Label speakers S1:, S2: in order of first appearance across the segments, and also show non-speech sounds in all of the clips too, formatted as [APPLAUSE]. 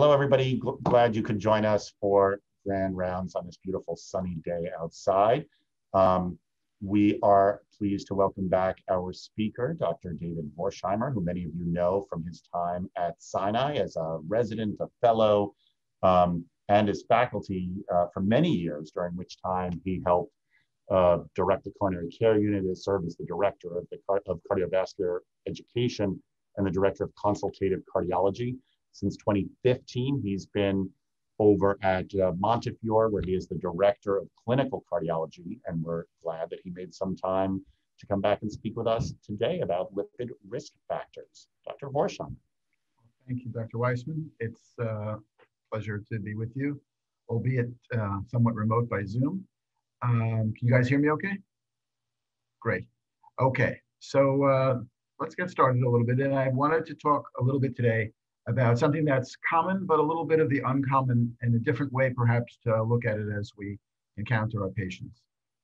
S1: Hello, everybody. Glad you could join us for Grand Rounds on this beautiful sunny day outside. Um, we are pleased to welcome back our speaker, Dr. David Vorchheimer, who many of you know from his time at Sinai as a resident, a fellow, um, and as faculty uh, for many years, during which time he helped uh, direct the coronary care unit, has served as the director of, the, of cardiovascular education and the director of consultative cardiology. Since 2015, he's been over at uh, Montefiore, where he is the director of clinical cardiology, and we're glad that he made some time to come back and speak with us today about lipid risk factors. Dr. Vorchheimer.
S2: Thank you, Dr. Weissman. It's uh, a pleasure to be with you, albeit uh, somewhat remote by Zoom. Um, can you guys hear me okay? Great. Okay, so uh, let's get started a little bit. And I wanted to talk a little bit today about something that's common, but a little bit of the uncommon and a different way perhaps to look at it as we encounter our patients.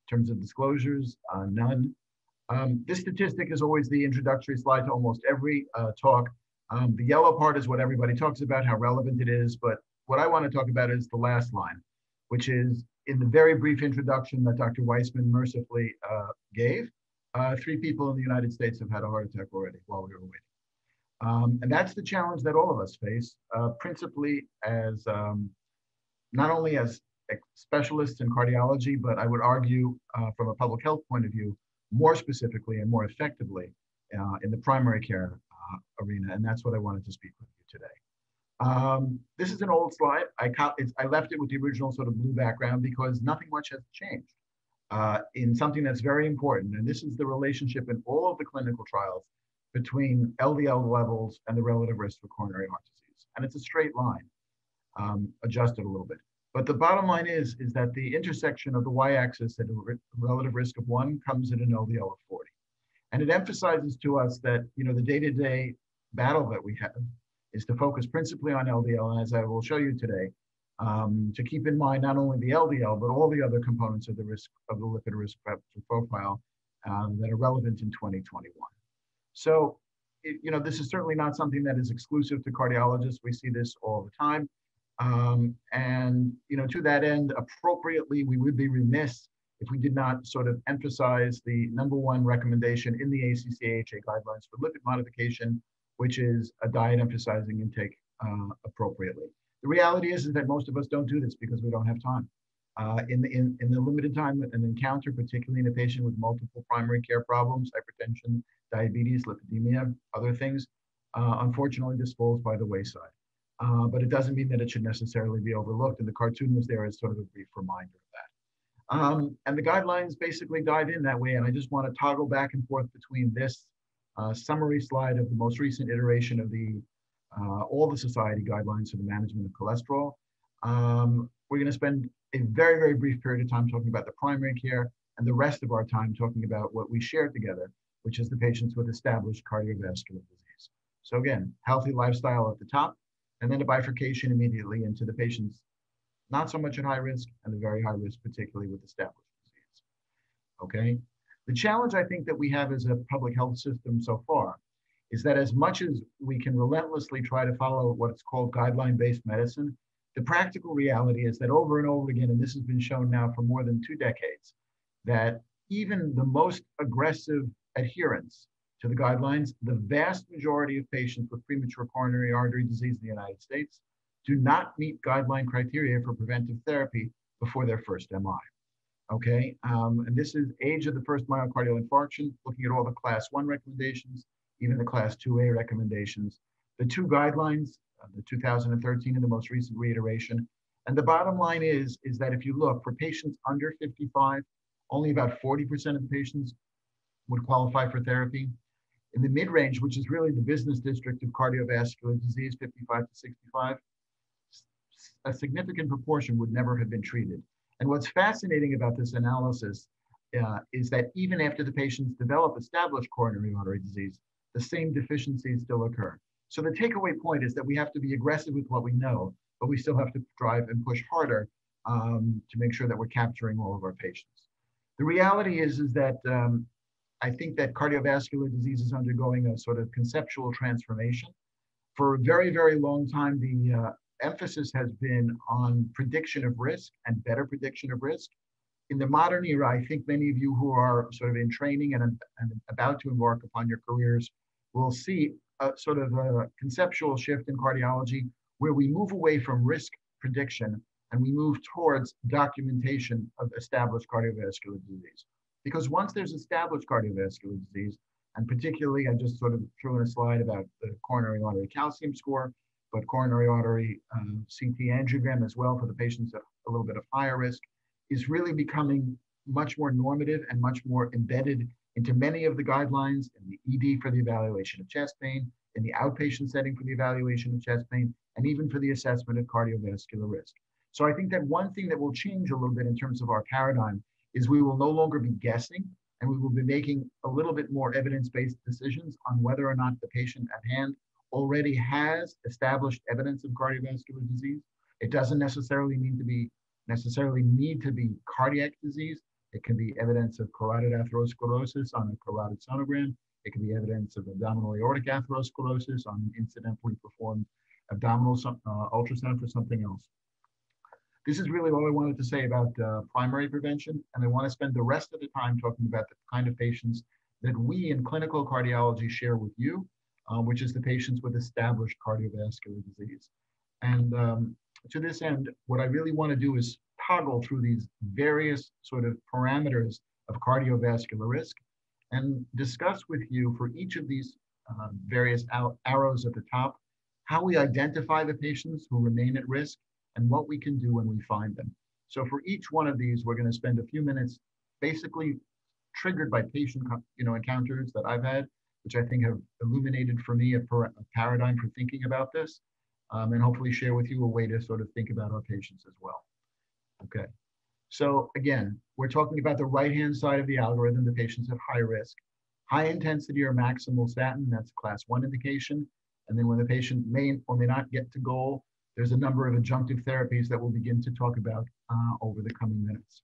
S2: In terms of disclosures, uh, none. Um, this statistic is always the introductory slide to almost every uh, talk. Um, the yellow part is what everybody talks about, how relevant it is, but what I want to talk about is the last line, which is in the very brief introduction that Dr. Weissman mercifully uh, gave, uh, three people in the United States have had a heart attack already while we were waiting. Um, and that's the challenge that all of us face, uh, principally as um, not only as specialists in cardiology, but I would argue uh, from a public health point of view, more specifically and more effectively uh, in the primary care uh, arena. And that's what I wanted to speak with you today. Um, this is an old slide. I, I, left it with the original sort of blue background because nothing much has changed uh, in something that's very important. And this is the relationship in all of the clinical trials between LDL levels and the relative risk for coronary heart disease. And it's a straight line, um, adjusted a little bit. But the bottom line is, is that the intersection of the y-axis at a relative risk of one comes at an LDL of 40. And it emphasizes to us that, you know, the day-to-day battle that we have is to focus principally on LDL. And as I will show you today, um, to keep in mind not only the LDL, but all the other components of the risk of the lipid risk profile um, that are relevant in 2021. So, it, you know, this is certainly not something that is exclusive to cardiologists. We see this all the time. Um, and, you know, to that end, appropriately, we would be remiss if we did not sort of emphasize the number one recommendation in the ACC/AHA guidelines for lipid modification, which is a diet emphasizing intake uh, appropriately. The reality is, is that most of us don't do this because we don't have time. Uh, in, the, in, in the limited time an encounter, particularly in a patient with multiple primary care problems, hypertension, diabetes, lipidemia, other things, uh, unfortunately this falls by the wayside. Uh, but it doesn't mean that it should necessarily be overlooked. And the cartoon was there as sort of a brief reminder of that. Um, and the guidelines basically dive in that way. And I just want to toggle back and forth between this uh, summary slide of the most recent iteration of the uh, all the society guidelines for the management of cholesterol. Um, we're going to spend a very, very brief period of time talking about the primary care and the rest of our time talking about what we share together, which is the patients with established cardiovascular disease. So again, healthy lifestyle at the top, and then a bifurcation immediately into the patients not so much at high risk and the very high risk, particularly with established disease. Okay. The challenge I think that we have as a public health system so far is that as much as we can relentlessly try to follow what's called guideline-based medicine, the practical reality is that over and over again, and this has been shown now for more than two decades, that even the most aggressive adherence to the guidelines, the vast majority of patients with premature coronary artery disease in the United States do not meet guideline criteria for preventive therapy before their first MI. Okay, um, and this is age of the first myocardial infarction, looking at all the class one recommendations, even the class 2A recommendations. The two guidelines, uh, the 2013 and the most recent reiteration. And the bottom line is, is that if you look for patients under 55, only about 40% of patients would qualify for therapy. In the mid-range, which is really the business district of cardiovascular disease, 55 to 65, a significant proportion would never have been treated. And what's fascinating about this analysis uh, is that even after the patients develop established coronary artery disease, the same deficiencies still occur. So the takeaway point is that we have to be aggressive with what we know, but we still have to drive and push harder um, to make sure that we're capturing all of our patients. The reality is, is that um, I think that cardiovascular disease is undergoing a sort of conceptual transformation. For a very, very long time, the uh, emphasis has been on prediction of risk and better prediction of risk. In the modern era, I think many of you who are sort of in training and, and about to embark upon your careers will see a sort of a conceptual shift in cardiology where we move away from risk prediction and we move towards documentation of established cardiovascular disease. Because once there's established cardiovascular disease, and particularly I just sort of threw in a slide about the coronary artery calcium score, but coronary artery um, CT angiogram as well for the patients at a little bit of higher risk, is really becoming much more normative and much more embedded into many of the guidelines in the ED for the evaluation of chest pain, in the outpatient setting for the evaluation of chest pain, and even for the assessment of cardiovascular risk. So I think that one thing that will change a little bit in terms of our paradigm is we will no longer be guessing and we will be making a little bit more evidence-based decisions on whether or not the patient at hand already has established evidence of cardiovascular disease. It doesn't necessarily need to be necessarily need to be cardiac disease. It can be evidence of carotid atherosclerosis on a carotid sonogram. It can be evidence of abdominal aortic atherosclerosis on incidentally performed abdominal uh, ultrasound for something else. This is really all I wanted to say about uh, primary prevention, and I want to spend the rest of the time talking about the kind of patients that we in clinical cardiology share with you, uh, which is the patients with established cardiovascular disease. And um, to this end, what I really want to do is toggle through these various sort of parameters of cardiovascular risk and discuss with you for each of these uh, various arrows at the top how we identify the patients who remain at risk and what we can do when we find them. So for each one of these, we're going to spend a few minutes basically triggered by patient you know, encounters that I've had, which I think have illuminated for me a, a paradigm for thinking about this, um, and hopefully share with you a way to sort of think about our patients as well. Okay. So again, we're talking about the right-hand side of the algorithm, the patients at high risk. High intensity or maximal statin, that's class one indication. And then when the patient may or may not get to goal, there's a number of adjunctive therapies that we'll begin to talk about uh, over the coming minutes.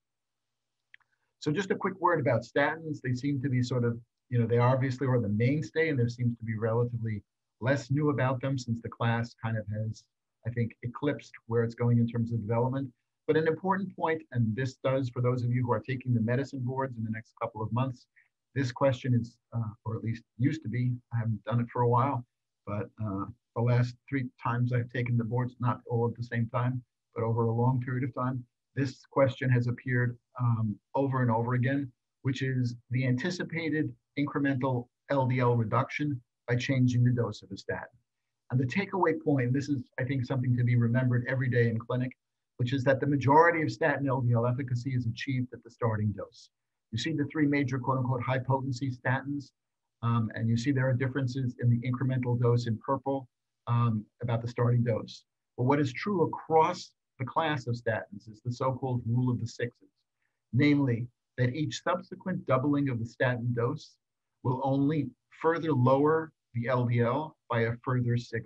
S2: So just a quick word about statins. They seem to be sort of, you know, they obviously are the mainstay and there seems to be relatively less new about them since the class kind of has, I think, eclipsed where it's going in terms of development. But an important point, and this does for those of you who are taking the medicine boards in the next couple of months, this question is, uh, or at least used to be, I haven't done it for a while, but uh, the last three times I've taken the boards, not all at the same time, but over a long period of time, this question has appeared um, over and over again, which is the anticipated incremental LDL reduction by changing the dose of a statin. And the takeaway point, this is, I think, something to be remembered every day in clinic, which is that the majority of statin LDL efficacy is achieved at the starting dose. You see the three major quote unquote high potency statins, um, and you see there are differences in the incremental dose in purple um, about the starting dose. But what is true across the class of statins is the so-called rule of the sixes, namely that each subsequent doubling of the statin dose will only further lower the LDL by a further 6%.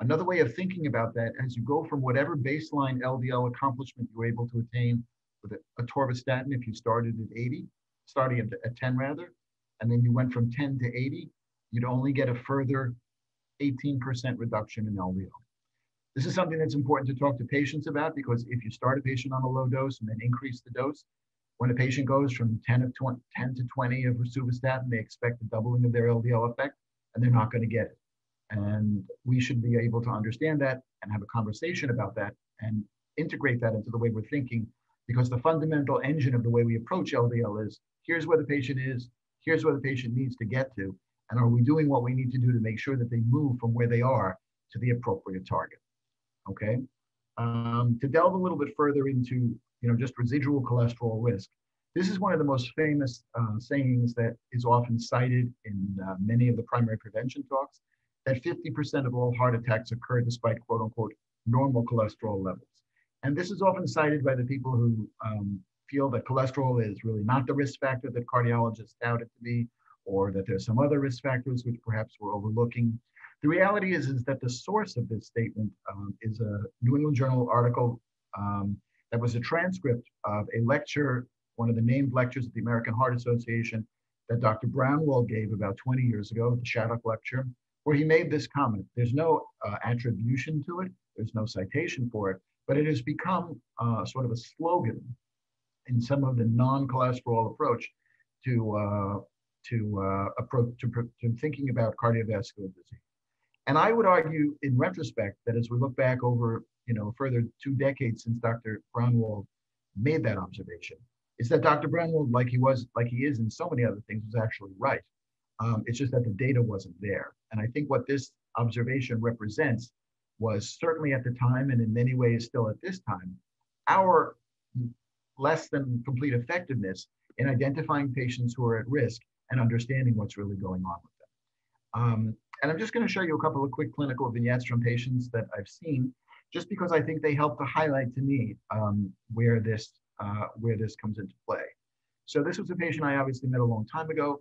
S2: Another way of thinking about that, as you go from whatever baseline LDL accomplishment you're able to attain with a, atorvastatin, if you started at 80, starting at, at 10 rather, and then you went from 10 to 80, you'd only get a further 18% reduction in LDL. This is something that's important to talk to patients about because if you start a patient on a low dose and then increase the dose, when a patient goes from 10, of 20, 10 to 20 of rosuvastatin, they expect a doubling of their LDL effect, and they're not going to get it. And we should be able to understand that and have a conversation about that and integrate that into the way we're thinking because the fundamental engine of the way we approach LDL is here's where the patient is, here's where the patient needs to get to, and are we doing what we need to do to make sure that they move from where they are to the appropriate target? Okay. Um, to delve a little bit further into you know just residual cholesterol risk, this is one of the most famous uh, sayings that is often cited in uh, many of the primary prevention talks that 50% of all heart attacks occur despite quote unquote normal cholesterol levels. And this is often cited by the people who um, feel that cholesterol is really not the risk factor that cardiologists tout it to be, or that there's some other risk factors which perhaps we're overlooking. The reality is, is that the source of this statement um, is a New England Journal article um, that was a transcript of a lecture, one of the named lectures at the American Heart Association that Dr. Braunwald gave about 20 years ago, the Shattuck Lecture, where he made this comment. There's no uh, attribution to it, there's no citation for it, but it has become uh, sort of a slogan in some of the non-cholesterol approach to uh, to uh, approach to, to thinking about cardiovascular disease. And I would argue, in retrospect, that as we look back over you know further two decades since Dr. Braunwald made that observation, is that Dr. Braunwald, like he was, like he is in so many other things, was actually right. Um, it's just that the data wasn't there. And I think what this observation represents was certainly at the time, and in many ways still at this time, our less than complete effectiveness in identifying patients who are at risk and understanding what's really going on with them. Um, and I'm just going to show you a couple of quick clinical vignettes from patients that I've seen, just because I think they help to highlight to me um, where this uh, where this comes into play. So this was a patient I obviously met a long time ago.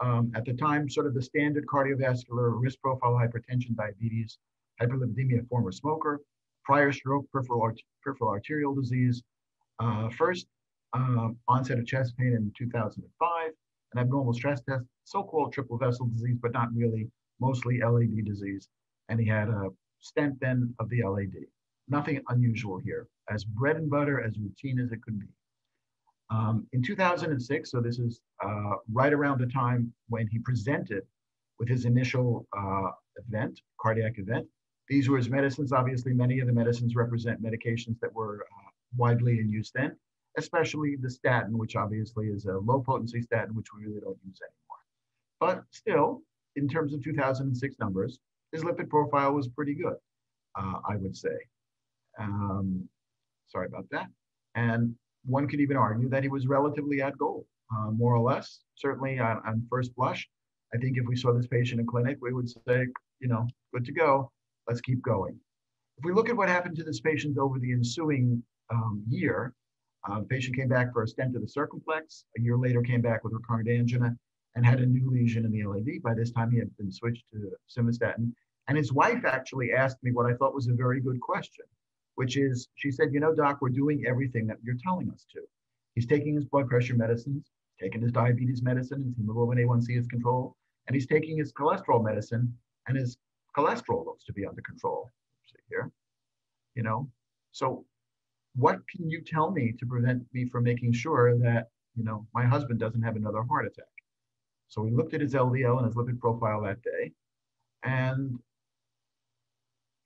S2: Um, at the time, sort of the standard cardiovascular risk profile, hypertension, diabetes, hyperlipidemia, former smoker, prior stroke, peripheral, art peripheral arterial disease, uh, first um, onset of chest pain in 2005, an abnormal stress test, so-called triple vessel disease, but not really, mostly LAD disease. And he had a stent then of the LAD. Nothing unusual here, as bread and butter, as routine as it could be. Um, in 2006, so this is uh, right around the time when he presented with his initial uh, event, cardiac event. These were his medicines. Obviously, many of the medicines represent medications that were uh, widely in use then, especially the statin, which obviously is a low potency statin, which we really don't use anymore. But still, in terms of 2006 numbers, his lipid profile was pretty good, uh, I would say. Um, sorry about that. And one could even argue that he was relatively at goal, uh, more or less. Certainly on, on first blush, I think if we saw this patient in clinic, we would say, you know, good to go. Let's keep going. If we look at what happened to this patient over the ensuing um, year, uh, the patient came back for a stent of the circumflex. A year later, came back with recurrent angina and had a new lesion in the LAD. By this time, he had been switched to simvastatin. And his wife actually asked me what I thought was a very good question which is she said, you know, doc, we're doing everything that you're telling us to. He's taking his blood pressure medicines, taking his diabetes medicine, his hemoglobin A1C is controlled, and he's taking his cholesterol medicine, and his cholesterol looks to be under control. See here, you know. So, what can you tell me to prevent me from making sure that you know my husband doesn't have another heart attack? So we looked at his LDL and his lipid profile that day, and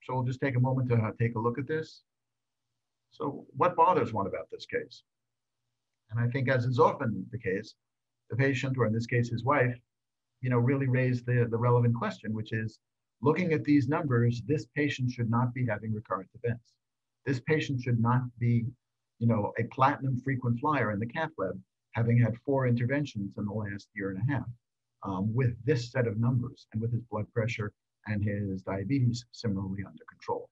S2: so we'll just take a moment to uh, take a look at this. So what bothers one about this case? And I think as is often the case, the patient, or in this case, his wife, you know, really raised the, the relevant question, which is looking at these numbers, this patient should not be having recurrent events. This patient should not be, you know, a platinum frequent flyer in the cath lab, having had four interventions in the last year and a half um, with this set of numbers and with his blood pressure and his diabetes similarly under control.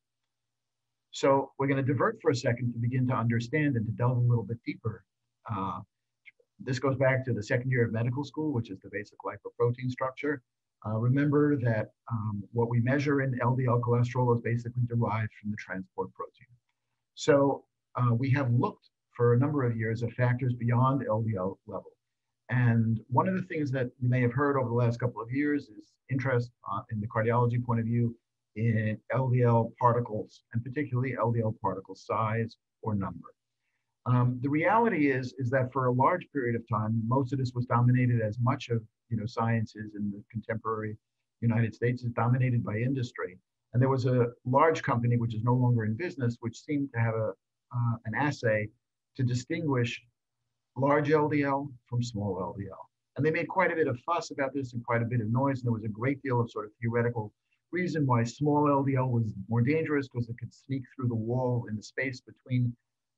S2: So we're going to divert for a second to begin to understand and to delve a little bit deeper. Uh, this goes back to the second year of medical school, which is the basic lipoprotein structure. Uh, remember that um, what we measure in LDL cholesterol is basically derived from the transport protein. So uh, we have looked for a number of years at factors beyond LDL level. And one of the things that you may have heard over the last couple of years is interest uh, in the cardiology point of view in LDL particles, and particularly LDL particle size or number. Um, the reality is, is that for a large period of time, most of this was dominated as much of you know sciences in the contemporary United States is dominated by industry. And there was a large company which is no longer in business, which seemed to have a, uh, an assay to distinguish large LDL from small LDL. And they made quite a bit of fuss about this and quite a bit of noise. And there was a great deal of sort of theoretical reason why small LDL was more dangerous because it could sneak through the wall in the space between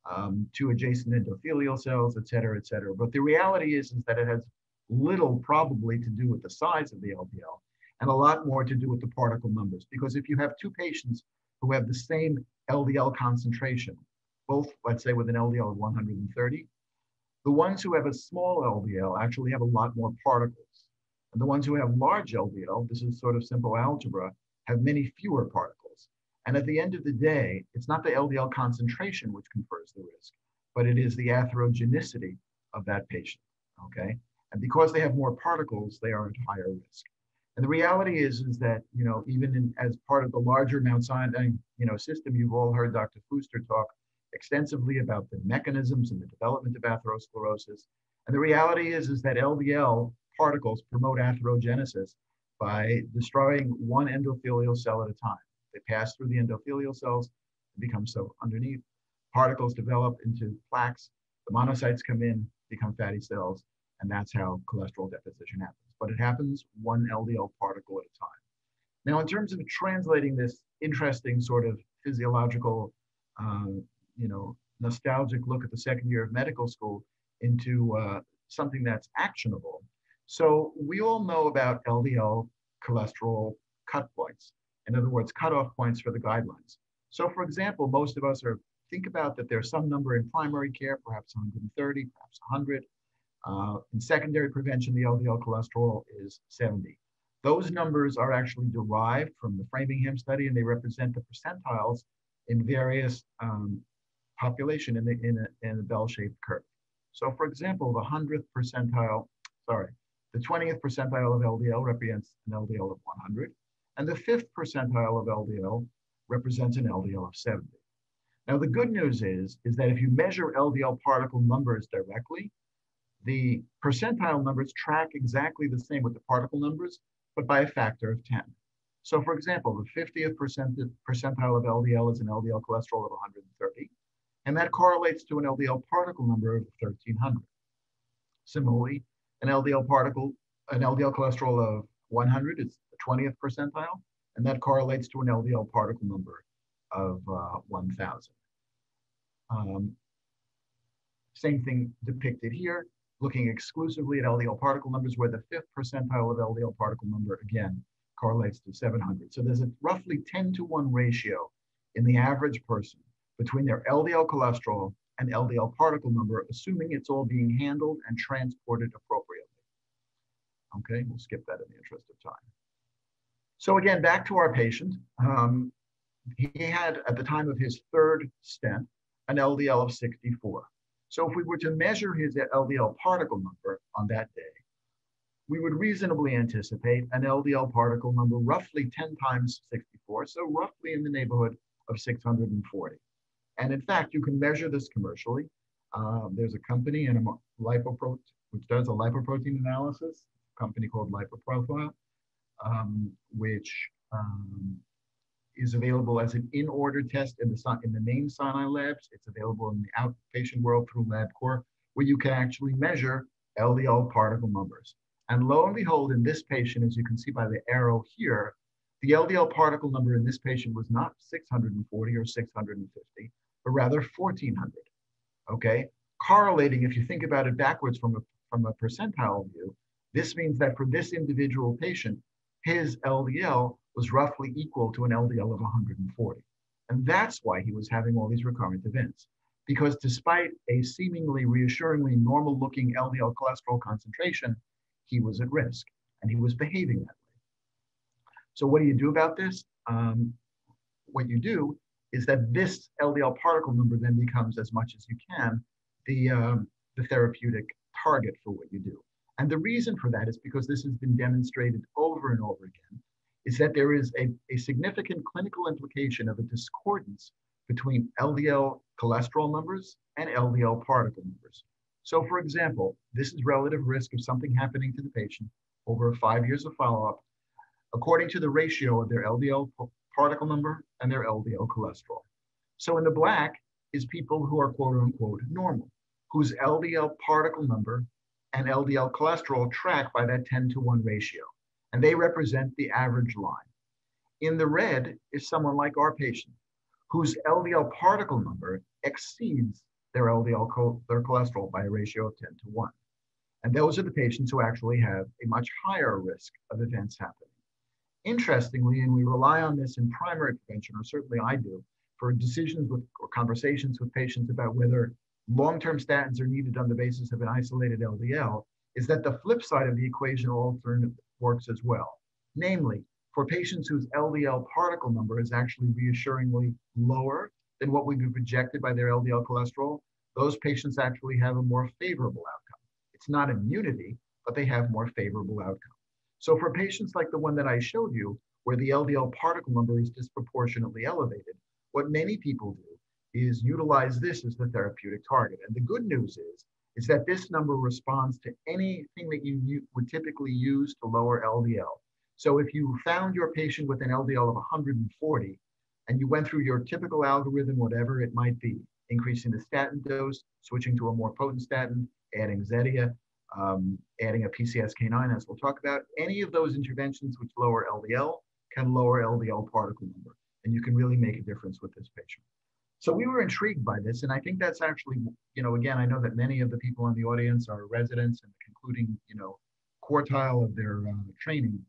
S2: um, two adjacent endothelial cells, et cetera, et cetera. But the reality is, is that it has little probably to do with the size of the LDL and a lot more to do with the particle numbers. Because if you have two patients who have the same LDL concentration, both, let's say, with an LDL of 130, the ones who have a small LDL actually have a lot more particles. And the ones who have large LDL, this is sort of simple algebra, have many fewer particles. And at the end of the day, it's not the LDL concentration which confers the risk, but it is the atherogenicity of that patient, okay? And because they have more particles, they are at higher risk. And the reality is, is that, you know, even in, as part of the larger Mount Sinai, you know, system, you've all heard Dr. Fuster talk extensively about the mechanisms and the development of atherosclerosis. And the reality is, is that LDL particles promote atherogenesis by destroying one endothelial cell at a time. They pass through the endothelial cells and become so underneath. Particles develop into plaques. The monocytes come in, become fatty cells, and that's how cholesterol deposition happens. But it happens one LDL particle at a time. Now, in terms of translating this interesting sort of physiological, um, you know, nostalgic look at the second year of medical school into uh, something that's actionable. So we all know about LDL cholesterol cut points. In other words, cutoff points for the guidelines. So for example, most of us are think about that there's some number in primary care, perhaps 130, perhaps 100. Uh, in secondary prevention, the LDL cholesterol is 70. Those numbers are actually derived from the Framingham study, and they represent the percentiles in various um, population in the in a, in a bell-shaped curve. So, for example, the hundredth percentile, sorry, the 20th percentile of LDL represents an LDL of 100, and the fifth percentile of LDL represents an LDL of 70. Now, the good news is, is that if you measure LDL particle numbers directly, the percentile numbers track exactly the same with the particle numbers, but by a factor of 10. So for example, the 50th percentile of LDL is an LDL cholesterol of 130, and that correlates to an LDL particle number of 1300. Similarly, an LDL particle, an LDL cholesterol of 100 is the 20th percentile, and that correlates to an LDL particle number of uh, 1000. Um, same thing depicted here, looking exclusively at LDL particle numbers, where the fifth percentile of LDL particle number, again, correlates to 700. So there's a roughly 10 to 1 ratio in the average person between their LDL cholesterol and LDL particle number, assuming it's all being handled and transported appropriately. Okay, we'll skip that in the interest of time. So again, back to our patient. Um, he had, at the time of his third stent, an LDL of 64. So if we were to measure his LDL particle number on that day, we would reasonably anticipate an LDL particle number roughly 10 times 64, so roughly in the neighborhood of 640. And in fact, you can measure this commercially. Um, there's a company in a lipoprotein, which does a lipoprotein analysis, a company called LipoProfile, um, which um, is available as an in-order test in the, in the main Sinai labs. It's available in the outpatient world through LabCorp, where you can actually measure LDL particle numbers. And lo and behold, in this patient, as you can see by the arrow here, the LDL particle number in this patient was not 640 or 650, but rather 1400. Okay, correlating, if you think about it backwards from a, from a percentile view, this means that for this individual patient, his LDL was roughly equal to an LDL of 140. And that's why he was having all these recurrent events. Because despite a seemingly reassuringly normal looking LDL cholesterol concentration, he was at risk and he was behaving that way. So, what do you do about this? Um, what you do is that this LDL particle number then becomes, as much as you can, the, um, the therapeutic target for what you do. And the reason for that is because this has been demonstrated over and over again is that there is a, a significant clinical implication of a discordance between LDL cholesterol numbers and LDL particle numbers. So for example, this is relative risk of something happening to the patient over five years of follow-up, according to the ratio of their LDL particle number and their LDL cholesterol. So in the black is people who are quote unquote normal, whose LDL particle number and LDL cholesterol track by that 10 to 1 ratio and they represent the average line. In the red is someone like our patient, whose LDL particle number exceeds their LDL co- their cholesterol by a ratio of 10 to 1. And those are the patients who actually have a much higher risk of events happening. Interestingly, and we rely on this in primary prevention, or certainly I do, for decisions with or conversations with patients about whether long-term statins are needed on the basis of an isolated LDL, is that the flip side of the equation alternative works as well. Namely, for patients whose LDL particle number is actually reassuringly lower than what would be projected by their LDL cholesterol, those patients actually have a more favorable outcome. It's not immunity, but they have more favorable outcome. So for patients like the one that I showed you, where the LDL particle number is disproportionately elevated, what many people do is utilize this as the therapeutic target. And the good news is, is that this number responds to anything that you would typically use to lower LDL. So if you found your patient with an LDL of 140 and you went through your typical algorithm, whatever it might be, increasing the statin dose, switching to a more potent statin, adding Zetia, um, adding a PCSK9, as we'll talk about, any of those interventions which lower LDL can lower LDL particle number. And you can really make a difference with this patient. So we were intrigued by this, and I think that's actually, you know, again, I know that many of the people in the audience are residents and the concluding, you know, quartile of their uh, training.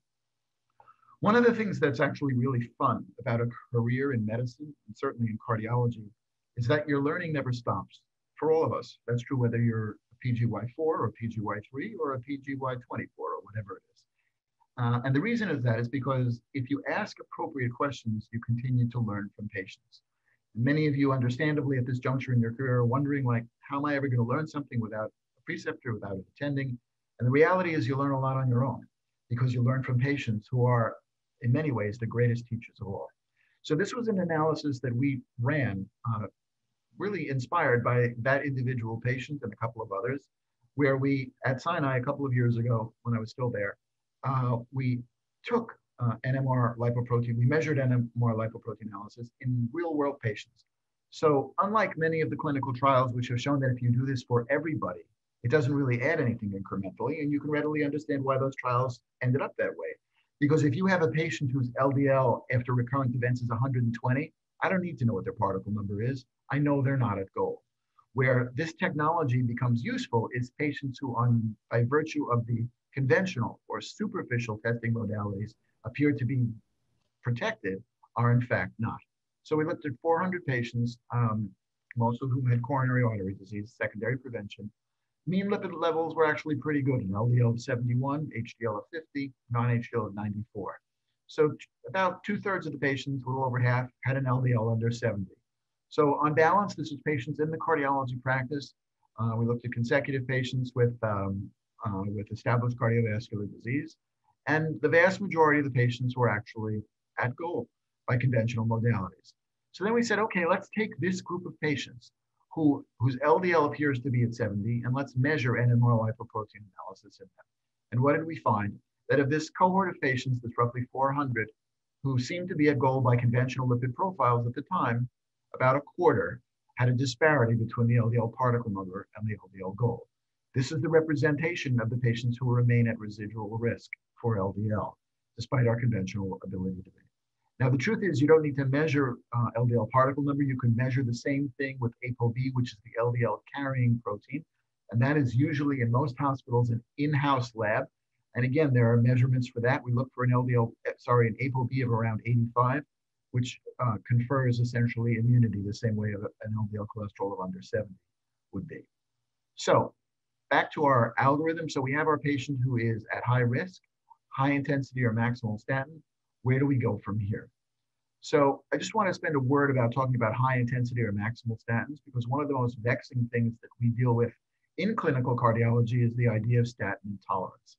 S2: One of the things that's actually really fun about a career in medicine, and certainly in cardiology, is that your learning never stops for all of us. That's true whether you're a PGY4 or a PGY3 or a PGY24 or whatever it is. Uh, and the reason is that is because if you ask appropriate questions, you continue to learn from patients. Many of you, understandably, at this juncture in your career, are wondering, like, how am I ever going to learn something without a preceptor, without attending? And the reality is, you learn a lot on your own because you learn from patients who are, in many ways, the greatest teachers of all. So this was an analysis that we ran, uh, really inspired by that individual patient and a couple of others, where we at Sinai a couple of years ago, when I was still there, uh, we took uh, NMR lipoprotein. We measured NMR lipoprotein analysis in real world patients. So unlike many of the clinical trials, which have shown that if you do this for everybody, it doesn't really add anything incrementally. And you can readily understand why those trials ended up that way. Because if you have a patient whose LDL after recurrent events is 120, I don't need to know what their particle number is. I know they're not at goal. Where this technology becomes useful is patients who, on by virtue of the conventional or superficial testing modalities, appear to be protected are in fact not. So we looked at 400 patients, um, most of whom had coronary artery disease, secondary prevention. Mean lipid levels were actually pretty good, an LDL of 71, HDL of 50, non-HDL of 94. So about two thirds of the patients, a little over half, had an LDL under 70. So on balance, this is patients in the cardiology practice. Uh, we looked at consecutive patients with, um, uh, with established cardiovascular disease. And the vast majority of the patients were actually at goal by conventional modalities. So then we said, okay, let's take this group of patients who, whose LDL appears to be at 70, and let's measure NMR lipoprotein analysis in them. And what did we find? That of this cohort of patients, that's roughly 400, who seemed to be at goal by conventional lipid profiles at the time, about a quarter had a disparity between the LDL particle number and the LDL goal. This is the representation of the patients who remain at residual risk for LDL, despite our conventional ability to. Now, the truth is you don't need to measure uh, LDL particle number. You can measure the same thing with ApoB, which is the LDL carrying protein. And that is usually in most hospitals an in-house lab. And again, there are measurements for that. We look for an LDL, eh, sorry, an ApoB of around 85, which uh, confers essentially immunity the same way an LDL cholesterol of under 70 would be. So back to our algorithm. So we have our patient who is at high risk high intensity or maximal statin, where do we go from here? So I just want to spend a word about talking about high intensity or maximal statins because one of the most vexing things that we deal with in clinical cardiology is the idea of statin intolerance.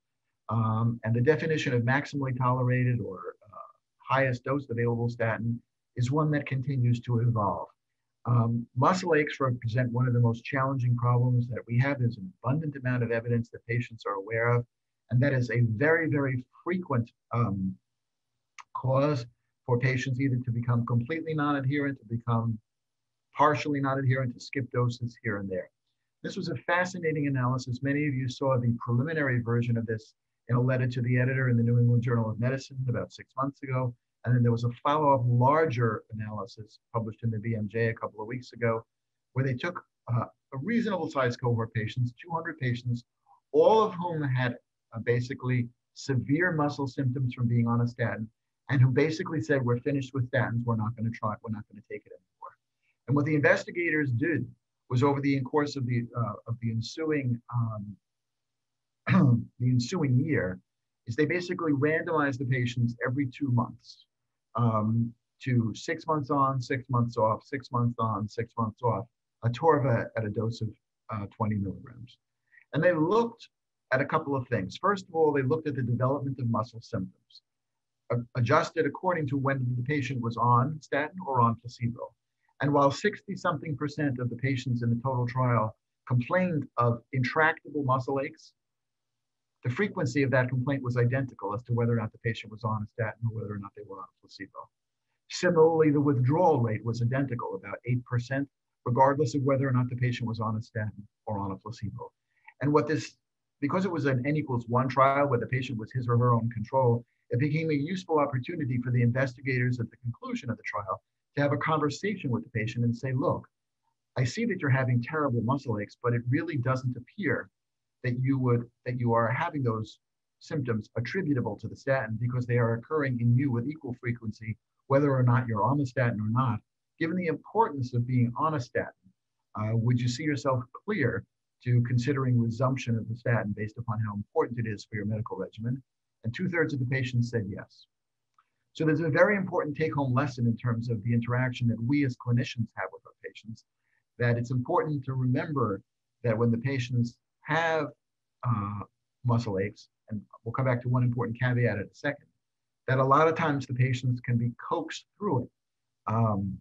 S2: Um, and the definition of maximally tolerated or uh, highest dose available statin is one that continues to evolve. Um, muscle aches represent one of the most challenging problems that we have. There's an abundant amount of evidence that patients are aware of. And that is a very, very frequent um, cause for patients either to become completely non-adherent, to become partially non-adherent, to skip doses here and there. This was a fascinating analysis. Many of you saw the preliminary version of this in a letter to the editor in the New England Journal of Medicine about six months ago. And then there was a follow-up larger analysis published in the BMJ a couple of weeks ago, where they took uh, a reasonable sized cohort of patients, 200 patients, all of whom had uh, basically severe muscle symptoms from being on a statin, and who basically said, We're finished with statins, we're not going to try, it, we're not going to take it anymore. And what the investigators did was over the course of the, uh, of the ensuing um, [CLEARS THROAT] the ensuing year, is they basically randomized the patients every two months um, to six months on, six months off, six months on, six months off, atorva at a dose of uh, 20 milligrams. And they looked at a couple of things. First of all, they looked at the development of muscle symptoms, adjusted according to when the patient was on statin or on placebo. And while 60 something percent of the patients in the total trial complained of intractable muscle aches, the frequency of that complaint was identical as to whether or not the patient was on a statin or whether or not they were on a placebo. Similarly, the withdrawal rate was identical, about 8%, regardless of whether or not the patient was on a statin or on a placebo. And what this, because it was an N equals one trial where the patient was his or her own control, it became a useful opportunity for the investigators at the conclusion of the trial to have a conversation with the patient and say, look, I see that you're having terrible muscle aches, but it really doesn't appear that you would that you are having those symptoms attributable to the statin because they are occurring in you with equal frequency, whether or not you're on the statin or not. Given the importance of being on a statin, uh, would you see yourself clear to considering resumption of the statin based upon how important it is for your medical regimen? And two thirds of the patients said yes. So there's a very important take home lesson in terms of the interaction that we as clinicians have with our patients, that it's important to remember that when the patients have uh, muscle aches, and we'll come back to one important caveat in a second, that a lot of times the patients can be coaxed through it um,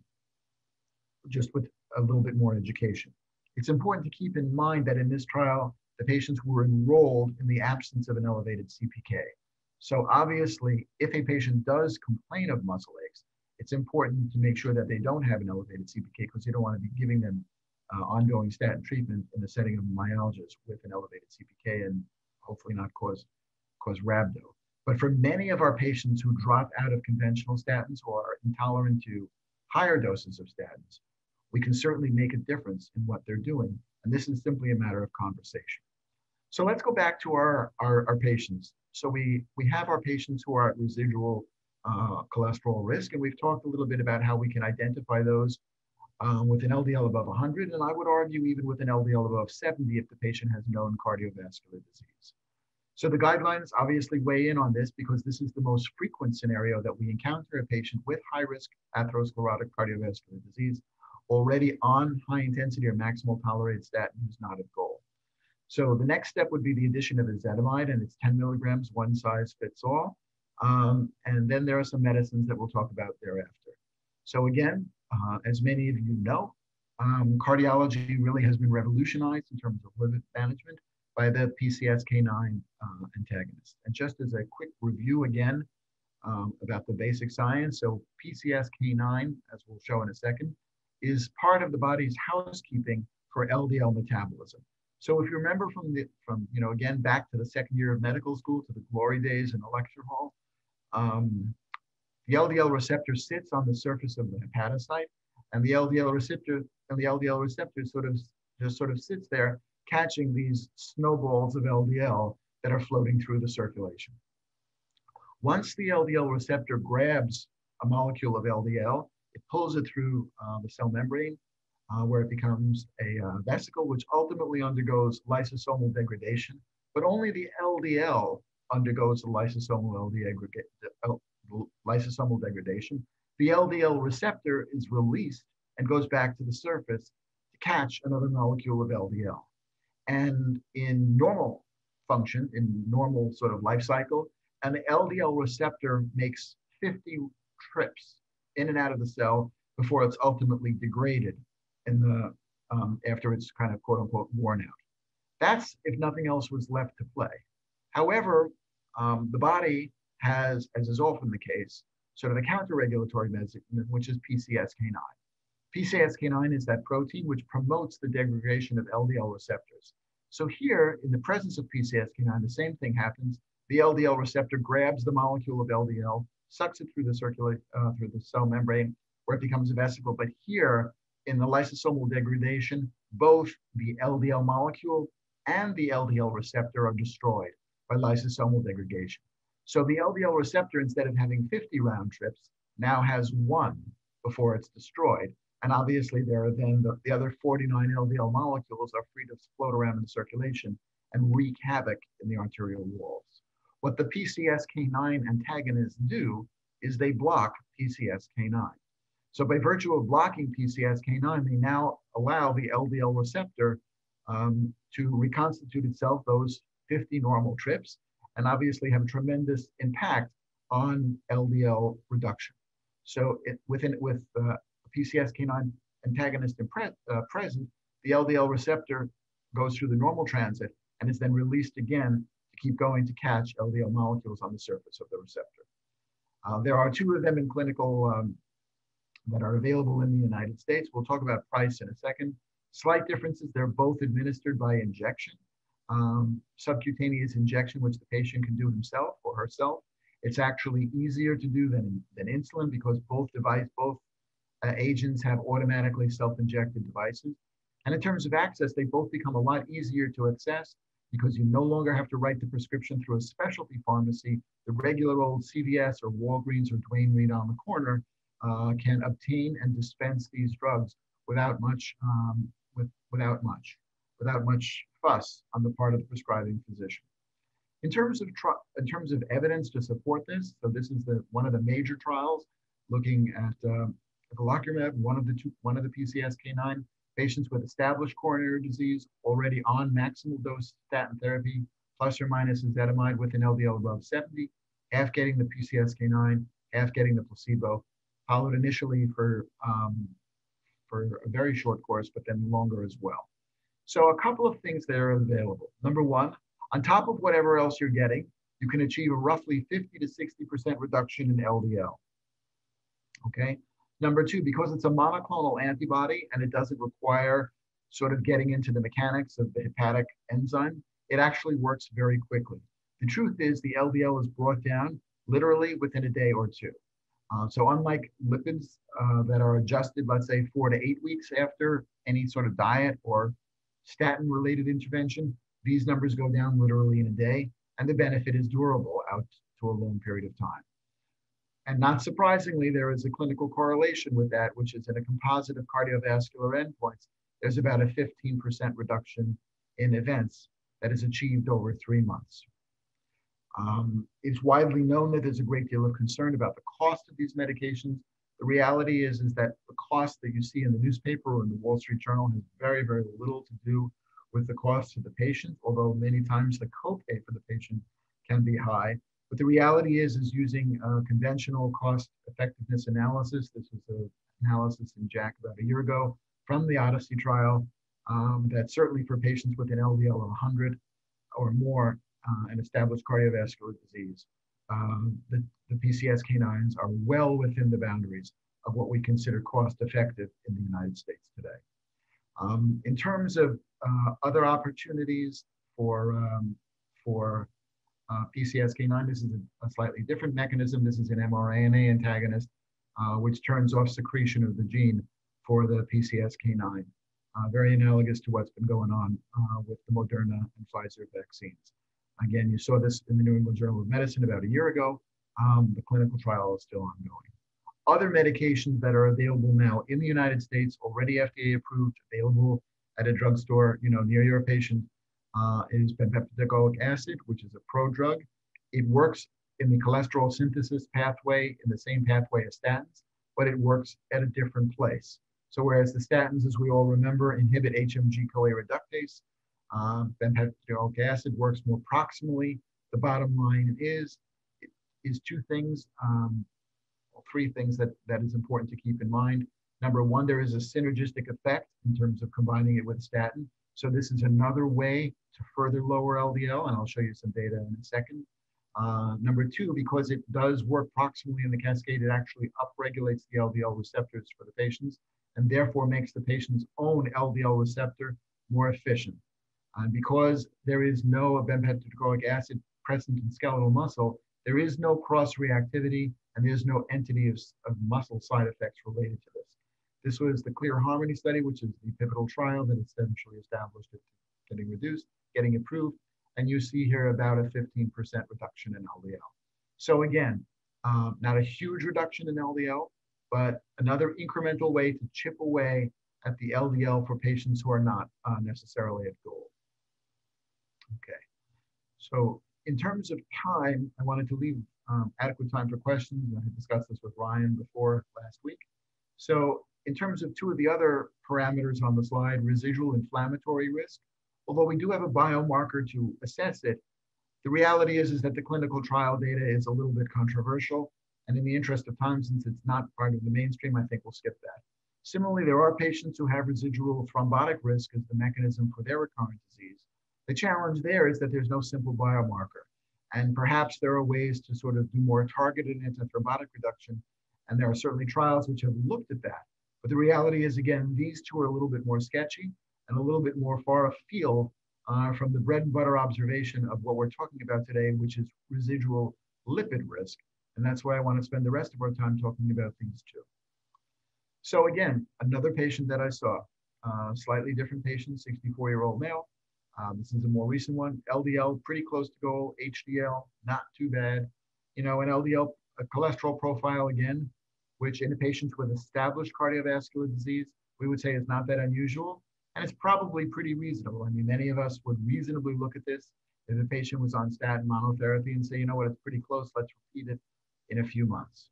S2: just with a little bit more education. It's important to keep in mind that in this trial, the patients were enrolled in the absence of an elevated CPK. So obviously, if a patient does complain of muscle aches, it's important to make sure that they don't have an elevated CPK because you don't want to be giving them uh, ongoing statin treatment in the setting of myalgias with an elevated CPK and hopefully not cause, cause rhabdo. But for many of our patients who drop out of conventional statins or are intolerant to higher doses of statins, we can certainly make a difference in what they're doing. And this is simply a matter of conversation. So let's go back to our, our, our patients. So we, we have our patients who are at residual uh, cholesterol risk, and we've talked a little bit about how we can identify those um, with an LDL above 100, and I would argue even with an LDL above 70 if the patient has known cardiovascular disease. So the guidelines obviously weigh in on this because this is the most frequent scenario that we encounter a patient with high risk atherosclerotic cardiovascular disease already on high intensity or maximal tolerated statin who's not at goal. So the next step would be the addition of ezetimibe and it's 10 milligrams, one size fits all. Um, and then there are some medicines that we'll talk about thereafter. So again, uh, as many of you know, um, cardiology really has been revolutionized in terms of lipid management by the PCSK9 uh, antagonist. And just as a quick review again um, about the basic science, so PCSK9, as we'll show in a second, is part of the body's housekeeping for LDL metabolism. So if you remember from the from you know again back to the second year of medical school to the glory days in the lecture hall, um, the LDL receptor sits on the surface of the hepatocyte, and the LDL receptor and the LDL receptor sort of just sort of sits there catching these snowballs of LDL that are floating through the circulation. Once the LDL receptor grabs a molecule of LDL, it pulls it through uh, the cell membrane, uh, where it becomes a uh, vesicle, which ultimately undergoes lysosomal degradation. But only the LDL undergoes the lysosomal LDL, lysosomal degradation, the LDL receptor is released and goes back to the surface to catch another molecule of LDL. And in normal function, in normal sort of life cycle, an LDL receptor makes 50 trips in and out of the cell before it's ultimately degraded in the um, after it's kind of quote unquote worn out. That's if nothing else was left to play. However, um, the body has, as is often the case, sort of a counter-regulatory mechanism, which is PCSK9. PCSK9 is that protein which promotes the degradation of LDL receptors. So here, in the presence of PCSK9, the same thing happens. The LDL receptor grabs the molecule of LDL, sucks it through the circulate uh, through the cell membrane, where it becomes a vesicle. But here, in the lysosomal degradation, both the LDL molecule and the LDL receptor are destroyed by lysosomal degradation. So the LDL receptor, instead of having 50 round trips, now has one before it's destroyed. And obviously, there are then the, the other 49 LDL molecules are free to float around in the circulation and wreak havoc in the arterial walls. What the PCSK9 antagonists do is they block PCSK9. So by virtue of blocking PCSK9, they now allow the LDL receptor um, to reconstitute itself. Those 50 normal trips and obviously have a tremendous impact on LDL reduction. So it, within, with uh, PCSK9 antagonist pre uh, present, the LDL receptor goes through the normal transit and is then released again keep going to catch LDL molecules on the surface of the receptor. Uh, there are two of them in clinical um, that are available in the United States. We'll talk about price in a second. Slight differences, they're both administered by injection. Um, subcutaneous injection, which the patient can do himself or herself. It's actually easier to do than, than insulin because both device, both uh, agents have automatically self-injected devices. And in terms of access, they both become a lot easier to access because you no longer have to write the prescription through a specialty pharmacy. The regular old CVS or Walgreens or Duane Reade on the corner uh, can obtain and dispense these drugs without much, um, with, without much, without much fuss on the part of the prescribing physician. In terms of in terms of evidence to support this, so this is the one of the major trials looking at uh, one of the two, one of the PCSK9 patients with established coronary disease already on maximal dose statin therapy, plus or minus ezetimibe with an LDL above 70, half getting the PCSK9, half getting the placebo, followed initially for um, for a very short course, but then longer as well. So a couple of things that are available. Number one, on top of whatever else you're getting, you can achieve a roughly 50 to 60% reduction in LDL. Okay. Number two, because it's a monoclonal antibody and it doesn't require sort of getting into the mechanics of the hepatic enzyme, it actually works very quickly. The truth is the LDL is brought down literally within a day or two. Uh, so unlike lipids uh, that are adjusted, let's say four to eight weeks after any sort of diet or statin related intervention, these numbers go down literally in a day, and the benefit is durable out to a long period of time. And not surprisingly, there is a clinical correlation with that, which is in a composite of cardiovascular endpoints. There's about a 15% reduction in events that is achieved over three months. Um, it's widely known that there's a great deal of concern about the cost of these medications. The reality is, is that the cost that you see in the newspaper or in the Wall Street Journal has very, very little to do with the cost to the patient, although many times the copay for the patient can be high. But the reality is, is using a conventional cost effectiveness analysis. This was an analysis in JACC about a year ago from the Odyssey trial um, that certainly for patients with an LDL of 100 or more uh, and established cardiovascular disease, um, the, the PCSK9s are well within the boundaries of what we consider cost effective in the United States today. Um, in terms of uh, other opportunities for, um, for uh, PCSK9, this is a, slightly different mechanism. This is an mRNA antagonist, uh, which turns off secretion of the gene for the PCSK9. Uh, very analogous to what's been going on uh, with the Moderna and Pfizer vaccines. Again, you saw this in the New England Journal of Medicine about a year ago. Um, the clinical trial is still ongoing. Other medications that are available now in the United States, already FDA approved, available at a drugstore, you know, near your patient, uh, is bempedoic acid, which is a prodrug. It works in the cholesterol synthesis pathway in the same pathway as statins, but it works at a different place. So whereas the statins, as we all remember, inhibit HMG-CoA reductase, bempedoic acid works more proximally. The bottom line is, is two things, um, three things that, that is important to keep in mind. Number one, there is a synergistic effect in terms of combining it with statin. So this is another way to further lower LDL, and I'll show you some data in a second. Uh, number two, because it does work proximally in the cascade, it actually upregulates the LDL receptors for the patients and therefore makes the patient's own LDL receptor more efficient. And because there is no bempedoic acid present in skeletal muscle, there is no cross reactivity and there's no entity of, of muscle side effects related to this. Was the Clear Harmony study, which is the pivotal trial that essentially established it getting reduced, getting improved. And you see here about a 15% reduction in LDL. So again, um, not a huge reduction in LDL, but another incremental way to chip away at the LDL for patients who are not uh, necessarily at goal. Okay, so in terms of time, I wanted to leave um, adequate time for questions. I had discussed this with Ryan before last week. So in terms of two of the other parameters on the slide, residual inflammatory risk, although we do have a biomarker to assess it, the reality is, is that the clinical trial data is a little bit controversial. And in the interest of time, since it's not part of the mainstream, I think we'll skip that. Similarly, there are patients who have residual thrombotic risk as the mechanism for their recurrent disease. The challenge there is that there's no simple biomarker. And perhaps there are ways to sort of do more targeted antithrombotic reduction. And there are certainly trials which have looked at that. But the reality is, again, these two are a little bit more sketchy and a little bit more far afield uh, from the bread and butter observation of what we're talking about today, which is residual lipid risk. And that's why I want to spend the rest of our time talking about these two. So again, another patient that I saw, uh, slightly different patient, 64 year old male. Um, this is a more recent one. LDL pretty close to goal. HDL not too bad. You know, an LDL cholesterol profile again, which in patients with established cardiovascular disease, we would say is not that unusual. And it's probably pretty reasonable. I mean, many of us would reasonably look at this if a patient was on statin monotherapy and say, you know what, it's pretty close, let's repeat it in a few months.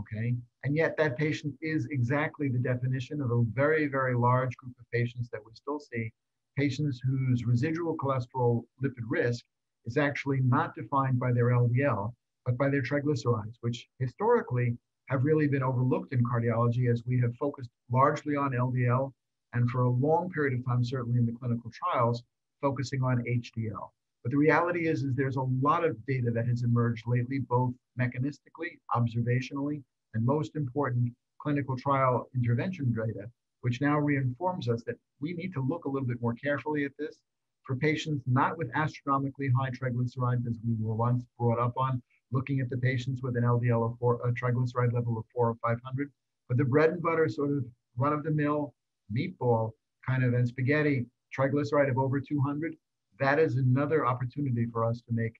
S2: Okay. And yet that patient is exactly the definition of a very, very large group of patients that we still see patients whose residual cholesterol lipid risk is actually not defined by their LDL, but by their triglycerides, which historically have really been overlooked in cardiology as we have focused largely on LDL and for a long period of time, certainly in the clinical trials, focusing on HDL. But the reality is, is there's a lot of data that has emerged lately, both mechanistically, observationally, and most important, clinical trial intervention data, which now reinforms us that we need to look a little bit more carefully at this for patients not with astronomically high triglycerides, as we were once brought up on, looking at the patients with an LDL of four, a triglyceride level of four or 500, but the bread and butter sort of run of the mill meatball kind of and spaghetti triglyceride of over 200, that is another opportunity for us to make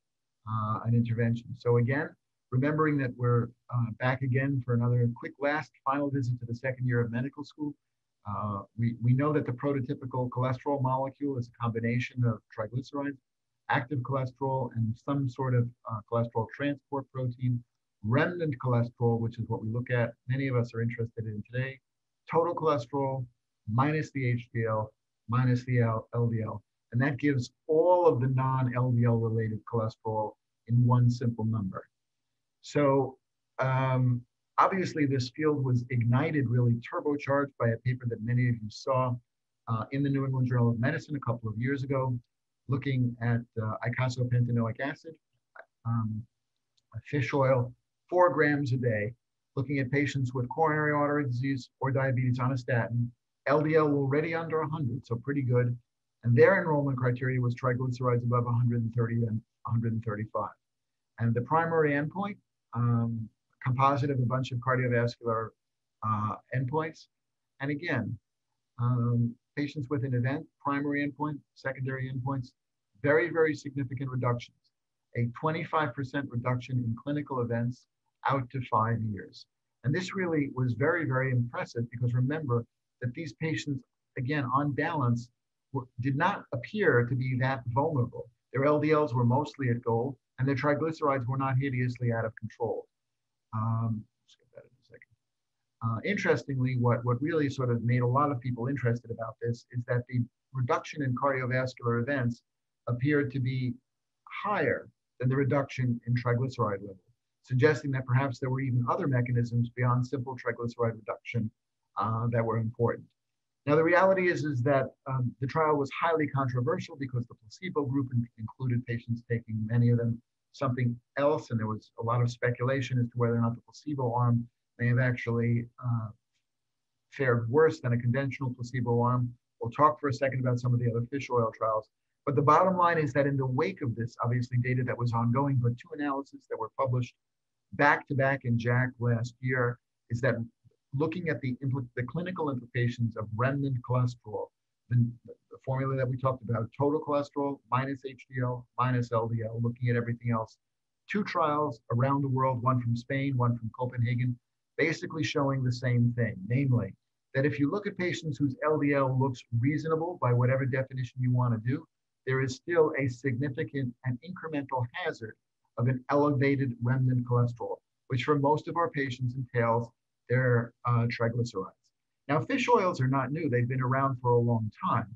S2: uh, an intervention. So again, remembering that we're uh, back again for another quick last final visit to the second year of medical school. Uh, we, we know that the prototypical cholesterol molecule is a combination of triglycerides, active cholesterol, and some sort of uh, cholesterol transport protein, remnant cholesterol, which is what we look at, many of us are interested in today, total cholesterol minus the HDL minus the LDL. And that gives all of the non-LDL related cholesterol in one simple number. So um, Obviously, this field was ignited, really turbocharged by a paper that many of you saw uh, in the New England Journal of Medicine a couple of years ago, looking at uh, acid, um, fish oil, four grams a day, looking at patients with coronary artery disease or diabetes on a statin, LDL already under 100, so pretty good. And their enrollment criteria was triglycerides above 130 and 135. And the primary endpoint, um, composite of a bunch of cardiovascular uh, endpoints. And again, um, patients with an event, primary endpoint, secondary endpoints, very, very significant reductions. A 25% reduction in clinical events out to five years. And this really was very, very impressive because remember that these patients, again, on balance, were, did not appear to be that vulnerable. Their LDLs were mostly at goal, and their triglycerides were not hideously out of control. Um, in. Uh, interestingly, what, what really sort of made a lot of people interested about this is that the reduction in cardiovascular events appeared to be higher than the reduction in triglyceride level, suggesting that perhaps there were even other mechanisms beyond simple triglyceride reduction uh, that were important. Now, the reality is, is that um, the trial was highly controversial because the placebo group included patients taking many of them something else, and there was a lot of speculation as to whether or not the placebo arm may have actually uh, fared worse than a conventional placebo arm. We'll talk for a second about some of the other fish oil trials. But the bottom line is that in the wake of this, obviously data that was ongoing, but two analyses that were published back to back in JACC last year, is that looking at the, the clinical implications of remnant cholesterol, the, the formula that we talked about, total cholesterol minus HDL minus LDL, looking at everything else. Two trials around the world, one from Spain, one from Copenhagen, basically showing the same thing, namely that if you look at patients whose LDL looks reasonable by whatever definition you want to do, there is still a significant and incremental hazard of an elevated remnant cholesterol, which for most of our patients entails their uh, triglycerides. Now, fish oils are not new. They've been around for a long time.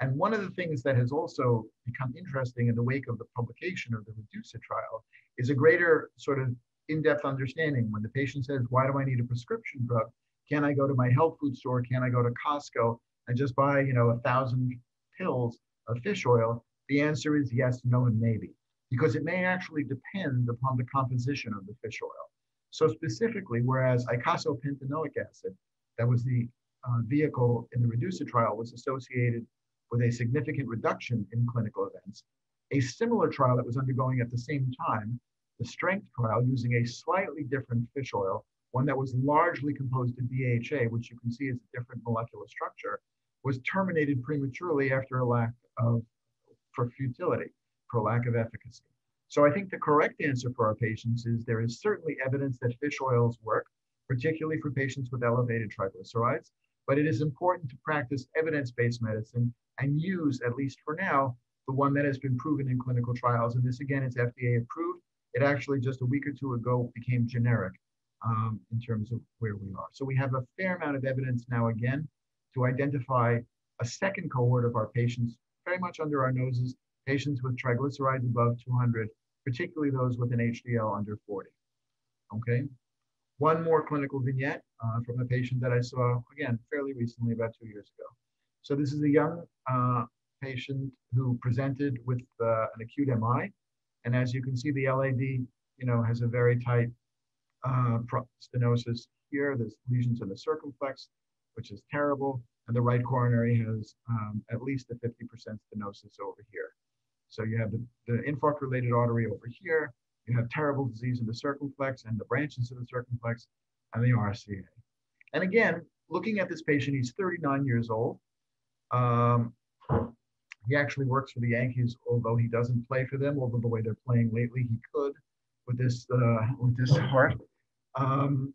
S2: And one of the things that has also become interesting in the wake of the publication of the REDUCE-IT trial is a greater sort of in-depth understanding. When the patient says, why do I need a prescription drug? Can I go to my health food store? Can I go to Costco and just buy, you know, a thousand pills of fish oil? The answer is yes, no, and maybe, because it may actually depend upon the composition of the fish oil. So specifically, whereas icosapentaenoic acid, that was the uh, vehicle in the REDUCE-IT trial, was associated with a significant reduction in clinical events, a similar trial that was undergoing at the same time, the STRENGTH trial, using a slightly different fish oil, one that was largely composed of DHA, which you can see is a different molecular structure, was terminated prematurely after a lack of, for futility, for lack of efficacy. So I think the correct answer for our patients is there is certainly evidence that fish oils work, particularly for patients with elevated triglycerides, but it is important to practice evidence-based medicine and use, at least for now, the one that has been proven in clinical trials. And this again is FDA approved. It actually just a week or two ago became generic um, in terms of where we are. So we have a fair amount of evidence now again to identify a second cohort of our patients very much under our noses, patients with triglycerides above 200 particularly those with an HDL under 40. Okay. One more clinical vignette uh, from a patient that I saw, again, fairly recently, about two years ago. So this is a young uh, patient who presented with uh, an acute MI. And as you can see, the LAD, you know, has a very tight uh, stenosis here. There's lesions in the circumflex, which is terrible. And the right coronary has um, at least a 50% stenosis over here. So you have the, the infarct-related artery over here. You have terrible disease in the circumflex and the branches of the circumflex and the RCA. And again, looking at this patient, he's 39 years old. Um, he actually works for the Yankees, although he doesn't play for them. Although the way they're playing lately, he could with this uh, with this [LAUGHS] heart. Um,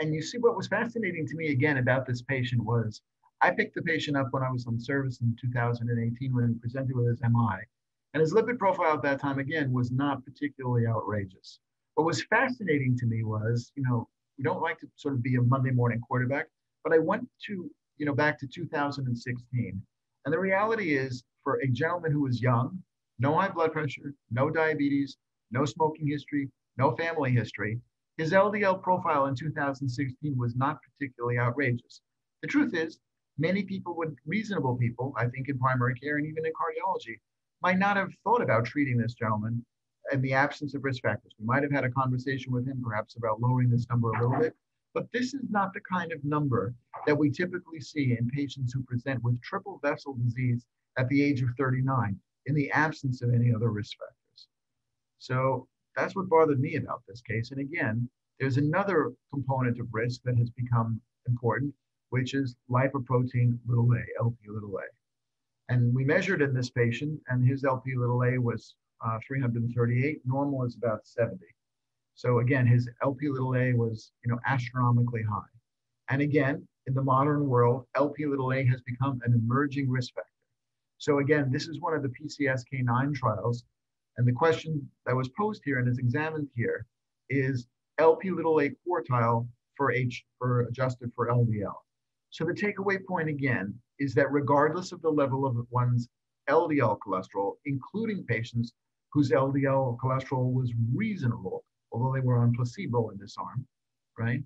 S2: and you see what was fascinating to me again about this patient was I picked the patient up when I was on service in 2018 when he presented with his MI. And his lipid profile at that time, again, was not particularly outrageous. What was fascinating to me was, you know, we don't like to sort of be a Monday morning quarterback, but I went to, you know, back to 2016. And the reality is, for a gentleman who was young, no high blood pressure, no diabetes, no smoking history, no family history, his LDL profile in 2016 was not particularly outrageous. The truth is, many people would, reasonable people, I think in primary care and even in cardiology, might not have thought about treating this gentleman in the absence of risk factors. We might have had a conversation with him perhaps about lowering this number a little bit, but this is not the kind of number that we typically see in patients who present with triple vessel disease at the age of 39 in the absence of any other risk factors. So that's what bothered me about this case. And again, there's another component of risk that has become important, which is lipoprotein little a, LP little a. And we measured in this patient, and his LP little a was uh, 338. Normal is about 70. So again, his LP little a was, you know, astronomically high. And again, in the modern world, LP little a has become an emerging risk factor. So again, this is one of the PCSK9 trials. And the question that was posed here and is examined here is LP little a quartile for H for adjusted for LDL. So the takeaway point again is that regardless of the level of one's LDL cholesterol, including patients whose LDL cholesterol was reasonable, although they were on placebo in this arm, right?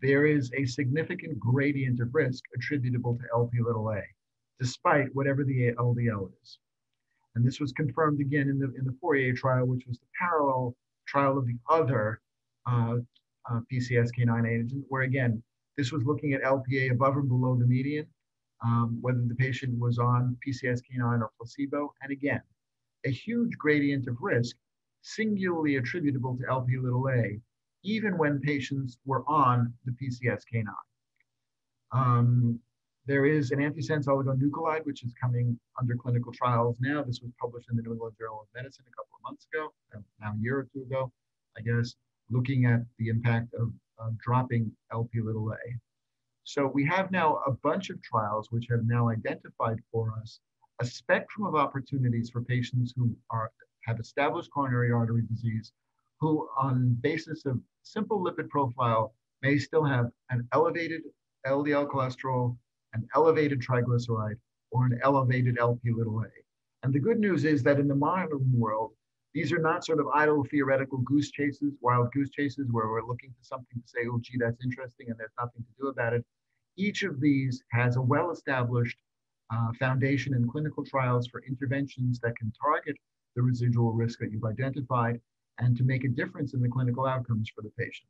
S2: There is a significant gradient of risk attributable to LP little a, despite whatever the LDL is. And this was confirmed again in the, in the Fourier trial, which was the parallel trial of the other uh, uh, PCSK9 agent, where again, this was looking at LPA above or below the median, um, whether the patient was on PCSK9 or placebo. And again, a huge gradient of risk singularly attributable to LP little a, even when patients were on the PCSK9. Um, there is an antisense oligonucleotide, which is coming under clinical trials now. This was published in the New England Journal of Medicine a couple of months ago, um, now a year or two ago, I guess, looking at the impact of dropping LP little a. So we have now a bunch of trials which have now identified for us a spectrum of opportunities for patients who are have established coronary artery disease, who on basis of simple lipid profile may still have an elevated LDL cholesterol, an elevated triglyceride, or an elevated LP little a. And the good news is that in the modern world, these are not sort of idle theoretical goose chases, wild goose chases, where we're looking for something to say, oh, gee, that's interesting, and there's nothing to do about it. Each of these has a well established uh, foundation in clinical trials for interventions that can target the residual risk that you've identified and to make a difference in the clinical outcomes for the patient.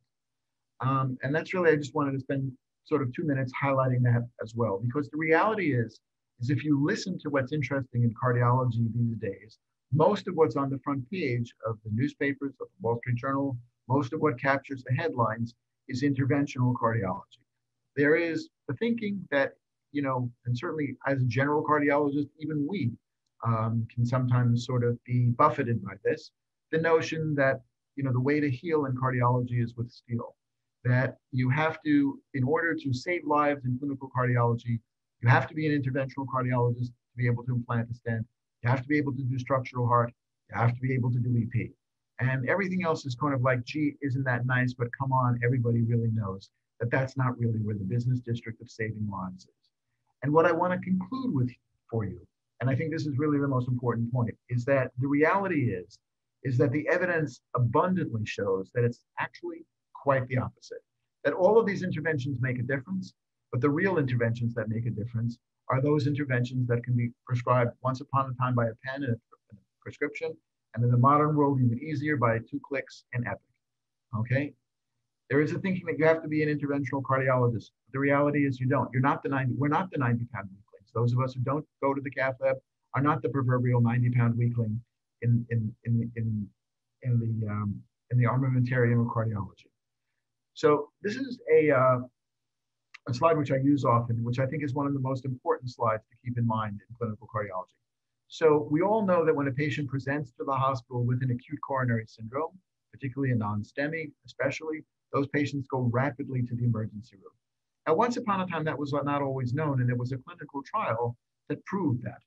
S2: Um, and that's really, I just wanted to spend sort of two minutes highlighting that as well, because the reality is, is if you listen to what's interesting in cardiology these days, most of what's on the front page of the newspapers, of the Wall Street Journal, most of what captures the headlines is interventional cardiology. There is the thinking that, you know, and certainly as a general cardiologist, even we um, can sometimes sort of be buffeted by this, the notion that, you know, the way to heal in cardiology is with steel. That you have to, in order to save lives in clinical cardiology, you have to be an interventional cardiologist to be able to implant a stent you have to be able to do structural heart. You have to be able to do EP. And everything else is kind of like, gee, isn't that nice? But come on, everybody really knows that that's not really where the business district of saving lives is. And what I want to conclude with for you, and I think this is really the most important point, is that the reality is, is that the evidence abundantly shows that it's actually quite the opposite. That all of these interventions make a difference, but the real interventions that make a difference are those interventions that can be prescribed once upon a time by a pen and a, prescription, and in the modern world, even easier by two clicks in Epic. Okay? There is a thinking that you have to be an interventional cardiologist. The reality is you don't. You're not the 90, we're not the 90 pound weaklings. Those of us who don't go to the cath lab are not the proverbial 90 pound weakling in, in, in, in, in the, um, in the armamentarium of cardiology. So this is a, uh, a slide which I use often, which I think is one of the most important slides to keep in mind in clinical cardiology. So we all know that when a patient presents to the hospital with an acute coronary syndrome, particularly a non-STEMI, especially, those patients go rapidly to the emergency room. Now, once upon a time, that was not always known, and there was a clinical trial that proved that.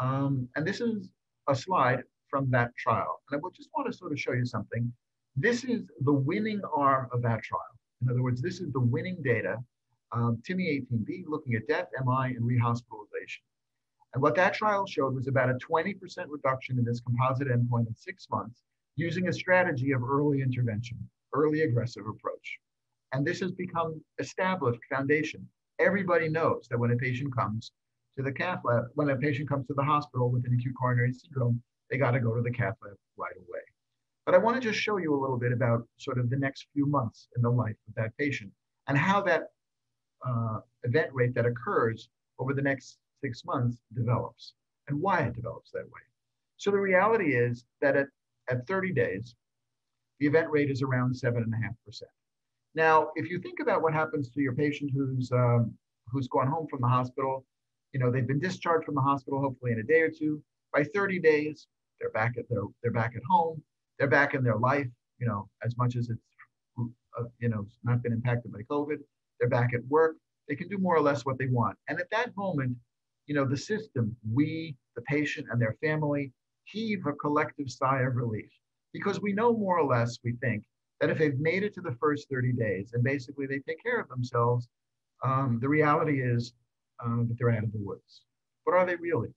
S2: Um, and this is a slide from that trial. And I would just want to sort of show you something. This is the winning arm of that trial. In other words, this is the winning data um, TIMI 18B, looking at death, MI, and rehospitalization. And what that trial showed was about a 20% reduction in this composite endpoint in six months using a strategy of early intervention, early aggressive approach. And this has become established foundation. Everybody knows that when a patient comes to the cath lab, when a patient comes to the hospital with an acute coronary syndrome, they got to go to the cath lab right away. But I want to just show you a little bit about sort of the next few months in the life of that patient and how that uh, event rate that occurs over the next six months develops and why it develops that way. So the reality is that at, at 30 days, the event rate is around 7.5%. Now, if you think about what happens to your patient who's, um, who's gone home from the hospital, you know, they've been discharged from the hospital hopefully in a day or two. By 30 days, they're back at their, they're back at home. They're back in their life, you know, as much as it's, uh, you know, not been impacted by COVID. They're back at work. They can do more or less what they want. And at that moment, you know, the system, we, the patient and their family, heave a collective sigh of relief because we know more or less, we think, that if they've made it to the first 30 days and basically they take care of themselves, um, the reality is um, that they're out of the woods. But are they really?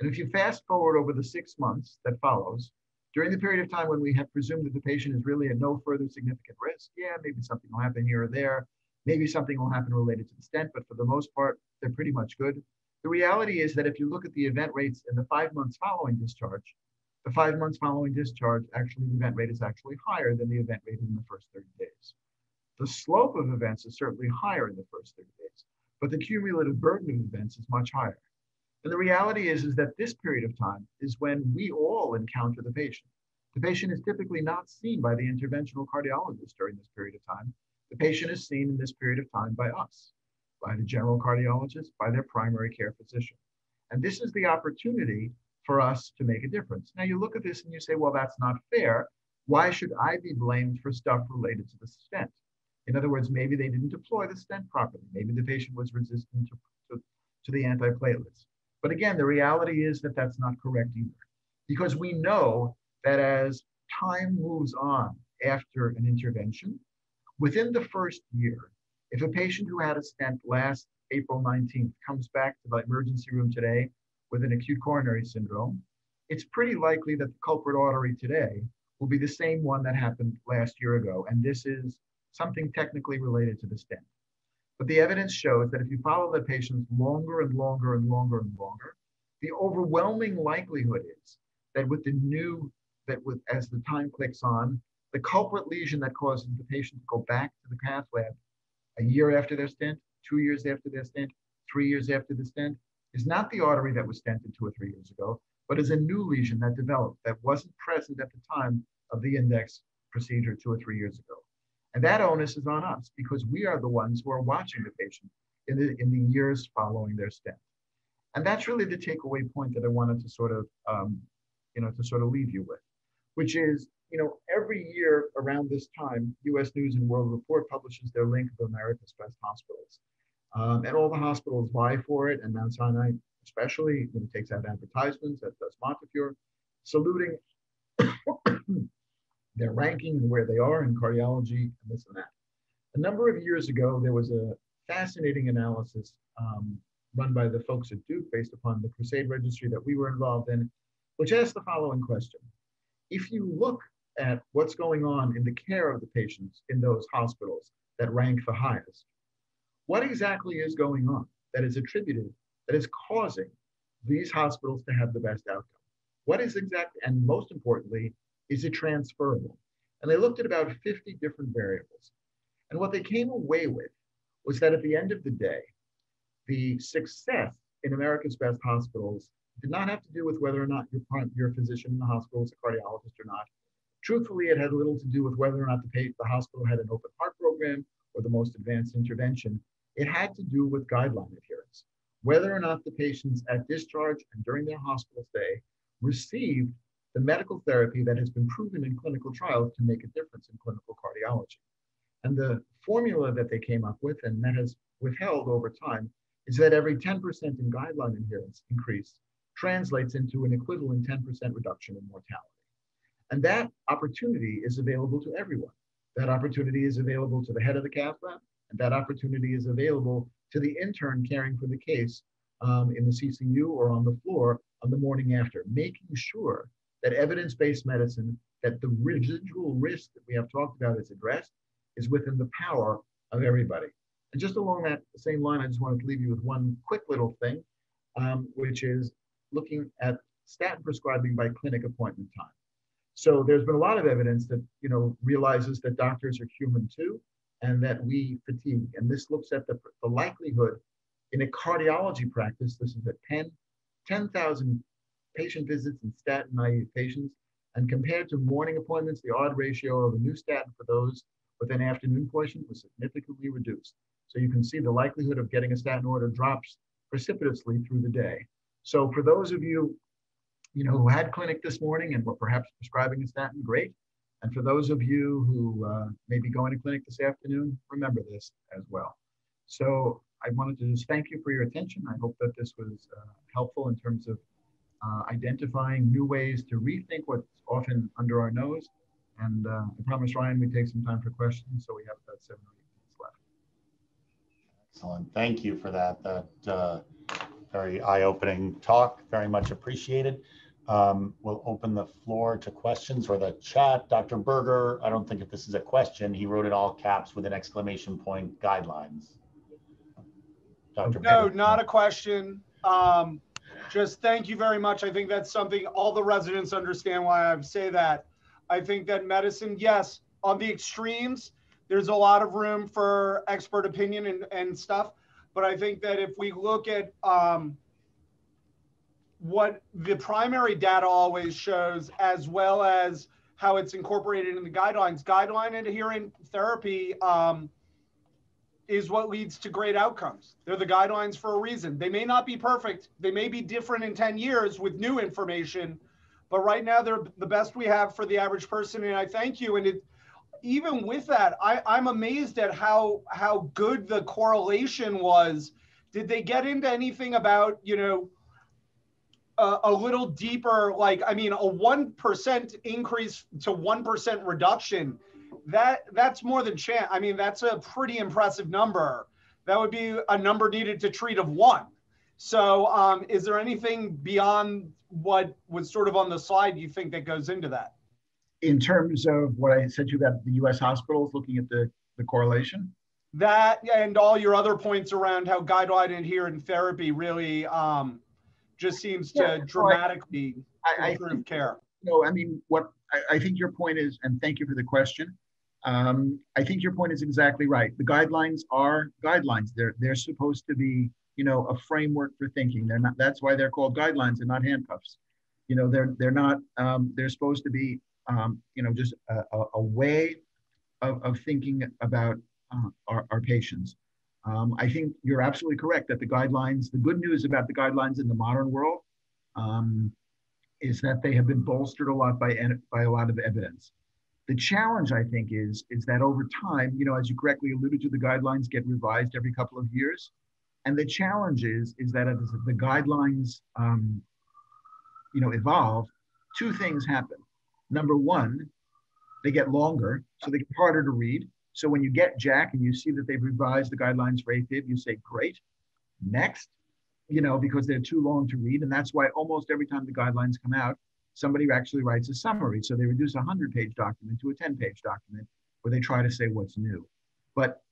S2: And if you fast forward over the six months that follows, during the period of time when we have presumed that the patient is really at no further significant risk, yeah, maybe something will happen here or there. Maybe something will happen related to the stent, but for the most part, they're pretty much good. The reality is that if you look at the event rates in the five months following discharge, the five months following discharge, actually the event rate is actually higher than the event rate in the first 30 days. The slope of events is certainly higher in the first 30 days, but the cumulative burden of events is much higher. And the reality is, is that this period of time is when we all encounter the patient. The patient is typically not seen by the interventional cardiologist during this period of time, the patient is seen in this period of time by us, by the general cardiologist, by their primary care physician. And this is the opportunity for us to make a difference. Now you look at this and you say, well, that's not fair. Why should I be blamed for stuff related to the stent? In other words, maybe they didn't deploy the stent properly. Maybe the patient was resistant to, to, to the antiplatelets. But again, the reality is that that's not correct either. Because we know that as time moves on after an intervention, Within the first year, if a patient who had a stent last April 19th, comes back to the emergency room today with an acute coronary syndrome, it's pretty likely that the culprit artery today will be the same one that happened last year ago. And this is something technically related to the stent. But the evidence shows that if you follow the patients longer and longer and longer and longer, the overwhelming likelihood is that with the new, that with as the time clicks on, the culprit lesion that causes the patient to go back to the cath lab a year after their stent, two years after their stent, three years after the stent, is not the artery that was stented two or three years ago, but is a new lesion that developed that wasn't present at the time of the index procedure two or three years ago. And that onus is on us because we are the ones who are watching the patient in the, in the years following their stent. And that's really the takeaway point that I wanted to sort of, um, you know, to sort of leave you with, which is, you know, every year around this time, U.S. News and World Report publishes their link of America's best hospitals. Um, and all the hospitals vie for it, and Mount Sinai especially when it takes out advertisements, as does Montefiore, saluting their ranking and where they are in cardiology and this and that. A number of years ago, there was a fascinating analysis um, run by the folks at Duke based upon the Crusade registry that we were involved in, which asked the following question. If you look at what's going on in the care of the patients in those hospitals that rank the highest, what exactly is going on that is attributed, that is causing these hospitals to have the best outcome? What is exactly, and most importantly, is it transferable? And they looked at about 50 different variables. And what they came away with was that at the end of the day, the success in America's best hospitals did not have to do with whether or not your, your physician in the hospital is a cardiologist or not. Truthfully, it had little to do with whether or not the, the hospital had an open heart program or the most advanced intervention. It had to do with guideline adherence. Whether or not the patients at discharge and during their hospital stay received the medical therapy that has been proven in clinical trials to make a difference in clinical cardiology. And the formula that they came up with, and that has withheld over time, is that every 10% in guideline adherence increase translates into an equivalent 10% reduction in mortality. And that opportunity is available to everyone. That opportunity is available to the head of the cath lab, and that opportunity is available to the intern caring for the case um, in the CCU or on the floor on the morning after, making sure that evidence-based medicine, that the residual risk that we have talked about is addressed, is within the power of everybody. And just along that same line, I just wanted to leave you with one quick little thing, um, which is looking at statin prescribing by clinic appointment time. So there's been a lot of evidence that you know realizes that doctors are human too, and that we fatigue. And this looks at the, the likelihood in a cardiology practice. This is at 10, 10,000 patient visits in statin naive patients. And compared to morning appointments, the odd ratio of a new statin for those with an afternoon appointment was significantly reduced. So you can see the likelihood of getting a statin order drops precipitously through the day. So for those of you, you know, who had clinic this morning and were perhaps prescribing a statin, great. And for those of you who uh, may be going to clinic this afternoon, remember this as well. So I wanted to just thank you for your attention. I hope that this was uh, helpful in terms of uh, identifying new ways to rethink what's often under our nose. And uh, I promise Ryan, we take some time for questions. So we have about seven or eight minutes left.
S1: Excellent. Thank you for that. That uh, very eye-opening talk. Very much appreciated. Um, we'll open the floor to questions or the chat. Dr. Berger, I don't think if this is a question, he wrote it all caps with an exclamation point guidelines.
S3: Dr. No, Berger. not a question. Um, just thank you very much. I think that's something all the residents understand why I say that. I think that medicine, yes, on the extremes, there's a lot of room for expert opinion and, and stuff. But I think that if we look at um, what the primary data always shows, as well as how it's incorporated in the guidelines, guideline adherent therapy um, is what leads to great outcomes. They're the guidelines for a reason. They may not be perfect. They may be different in 10 years with new information, but right now they're the best we have for the average person. And I thank you. And it, even with that, I, I'm amazed at how how good the correlation was. Did they get into anything about, you know, a, a little deeper, like, I mean, a 1% increase to 1% reduction that that's more than chance. I mean, that's a pretty impressive number. that would be a number needed to treat of one. So um, is there anything beyond what was sort of on the slide you think that goes into that?
S2: In terms of what I said to you about the US hospitals looking at the, the correlation?
S3: That and all your other points around how guideline adherent therapy really um, just seems to yeah, dramatically I, improve I think, care.
S2: No, I mean, what I, I, think your point is, and thank you for the question. Um, I think your point is exactly right. The guidelines are guidelines. They're they're supposed to be, you know, a framework for thinking. They're not. That's why they're called guidelines and not handcuffs. You know, they're they're not. Um, they're supposed to be, um, you know, just a, a, a way of, of thinking about uh, our, our patients. Um, I think you're absolutely correct that the guidelines, the good news about the guidelines in the modern world um, is that they have been bolstered a lot by, by a lot of evidence. The challenge, I think, is, is that over time, you know, as you correctly alluded to, the guidelines get revised every couple of years. And the challenge is, is that as the guidelines, um, you know, evolve, two things happen. Number one, they get longer, so they get harder to read. So when you get JACC and you see that they've revised the guidelines for AFib, you say, great. Next, you know, because they're too long to read. And that's why almost every time the guidelines come out, somebody actually writes a summary. So they reduce a 100 page document to a 10 page document where they try to say what's new. But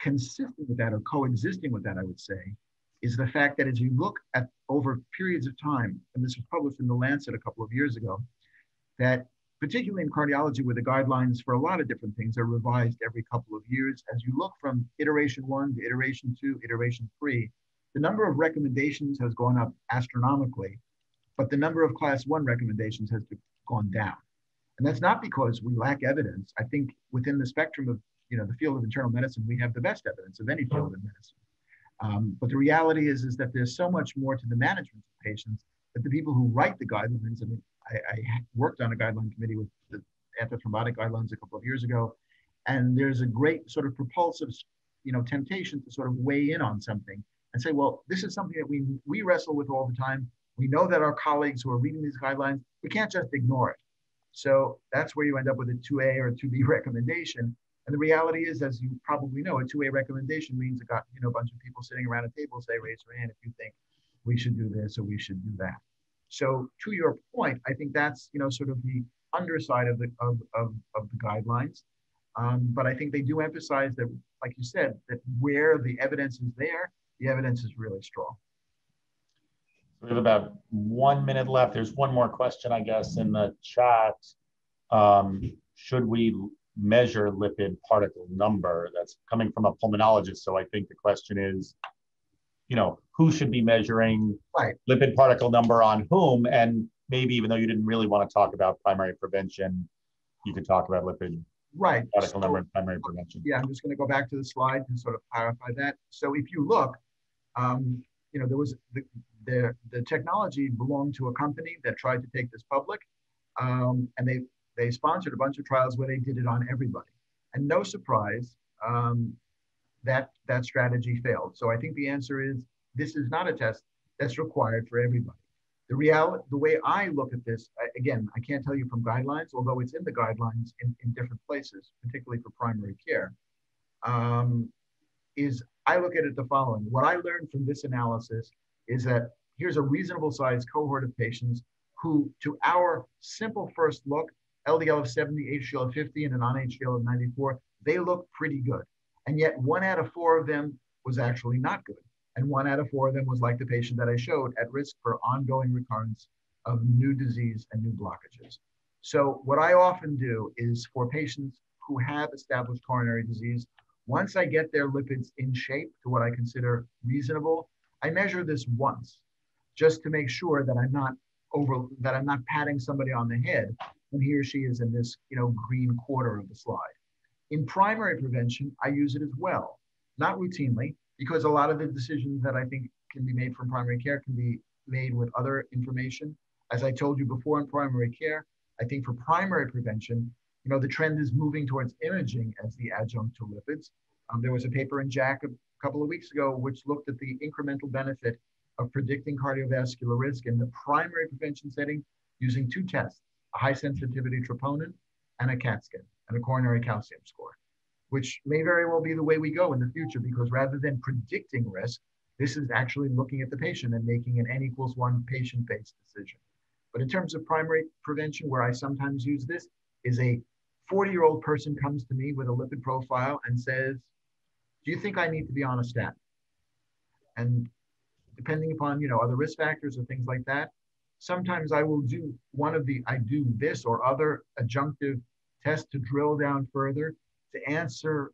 S2: consistent with that or coexisting with that, I would say, is the fact that as you look at over periods of time, and this was published in The Lancet a couple of years ago, that particularly in cardiology where the guidelines for a lot of different things are revised every couple of years. As you look from iteration one to iteration two, iteration three, the number of recommendations has gone up astronomically, but the number of class one recommendations has gone down. And that's not because we lack evidence. I think within the spectrum of you know the field of internal medicine, we have the best evidence of any field of medicine. Um, but the reality is, is that there's so much more to the management of patients that the people who write the guidelines, I mean, I, I worked on a guideline committee with the antithrombotic guidelines a couple of years ago, and there's a great sort of propulsive, you know, temptation to sort of weigh in on something and say, well, this is something that we we wrestle with all the time. We know that our colleagues who are reading these guidelines, we can't just ignore it. So that's where you end up with a 2A or a 2B [LAUGHS] recommendation. And the reality is, as you probably know, a 2A recommendation means a got you know a bunch of people sitting around a table say, raise your hand if you think we should do this or we should do that. So to your point, I think that's you know sort of the underside of the of, of, of the guidelines. Um, but I think they do emphasize that, like you said, that where the evidence is there, the evidence is really strong.
S1: We have about one minute left. There's one more question, I guess, in the chat. Um, should we measure lipid particle number? That's coming from a pulmonologist. So I think the question is, you know, who should be measuring
S2: right.
S1: lipid particle number on whom? And maybe even though you didn't really want to talk about primary prevention, you could talk about lipid
S2: right.
S1: particle so, number and primary prevention.
S2: Yeah, I'm just going to go back to the slide and sort of clarify that. So if you look, um, you know, there was the, the, the technology belonged to a company that tried to take this public, um, and they they sponsored a bunch of trials where they did it on everybody. And no surprise, um, that that strategy failed. So I think the answer is this is not a test that's required for everybody. The reality, the way I look at this, again, I can't tell you from guidelines, although it's in the guidelines in, in different places, particularly for primary care, um, is I look at it the following. What I learned from this analysis is that here's a reasonable sized cohort of patients who, to our simple first look, LDL of 70, HDL of 50, and a non HDL of 94, they look pretty good. And yet, one out of four of them was actually not good. And one out of four of them was like the patient that I showed at risk for ongoing recurrence of new disease and new blockages. So, what I often do is for patients who have established coronary disease, once I get their lipids in shape to what I consider reasonable, I measure this once just to make sure that I'm not over that I'm not patting somebody on the head when he or she is in this you know green quarter of the slide. In primary prevention, I use it as well, not routinely, because a lot of the decisions that I think can be made from primary care can be made with other information. As I told you before in primary care, I think for primary prevention, you know, the trend is moving towards imaging as the adjunct to lipids. Um, there was a paper in JACC a couple of weeks ago which looked at the incremental benefit of predicting cardiovascular risk in the primary prevention setting using two tests, a high sensitivity troponin and a CAT scan and a coronary calcium score. which may very well be the way we go in the future because rather than predicting risk, this is actually looking at the patient and making an N equals one patient-based decision. But in terms of primary prevention, where I sometimes use this, is a 40-year-old person comes to me with a lipid profile and says, do you think I need to be on a statin? And depending upon, you know, other risk factors or things like that, sometimes I will do one of the, I do this or other adjunctive test to drill down further to answer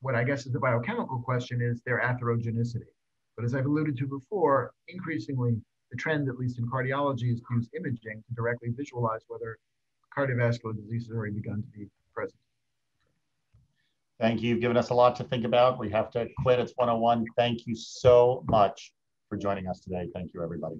S2: what I guess is the biochemical question is their atherogenicity. But as I've alluded to before, increasingly the trend, at least in cardiology, is to use imaging to directly visualize whether cardiovascular disease has already begun to be present.
S1: Thank you. You've given us a lot to think about. We have to quit. It's 101. Thank you so much for joining us today. Thank you, everybody.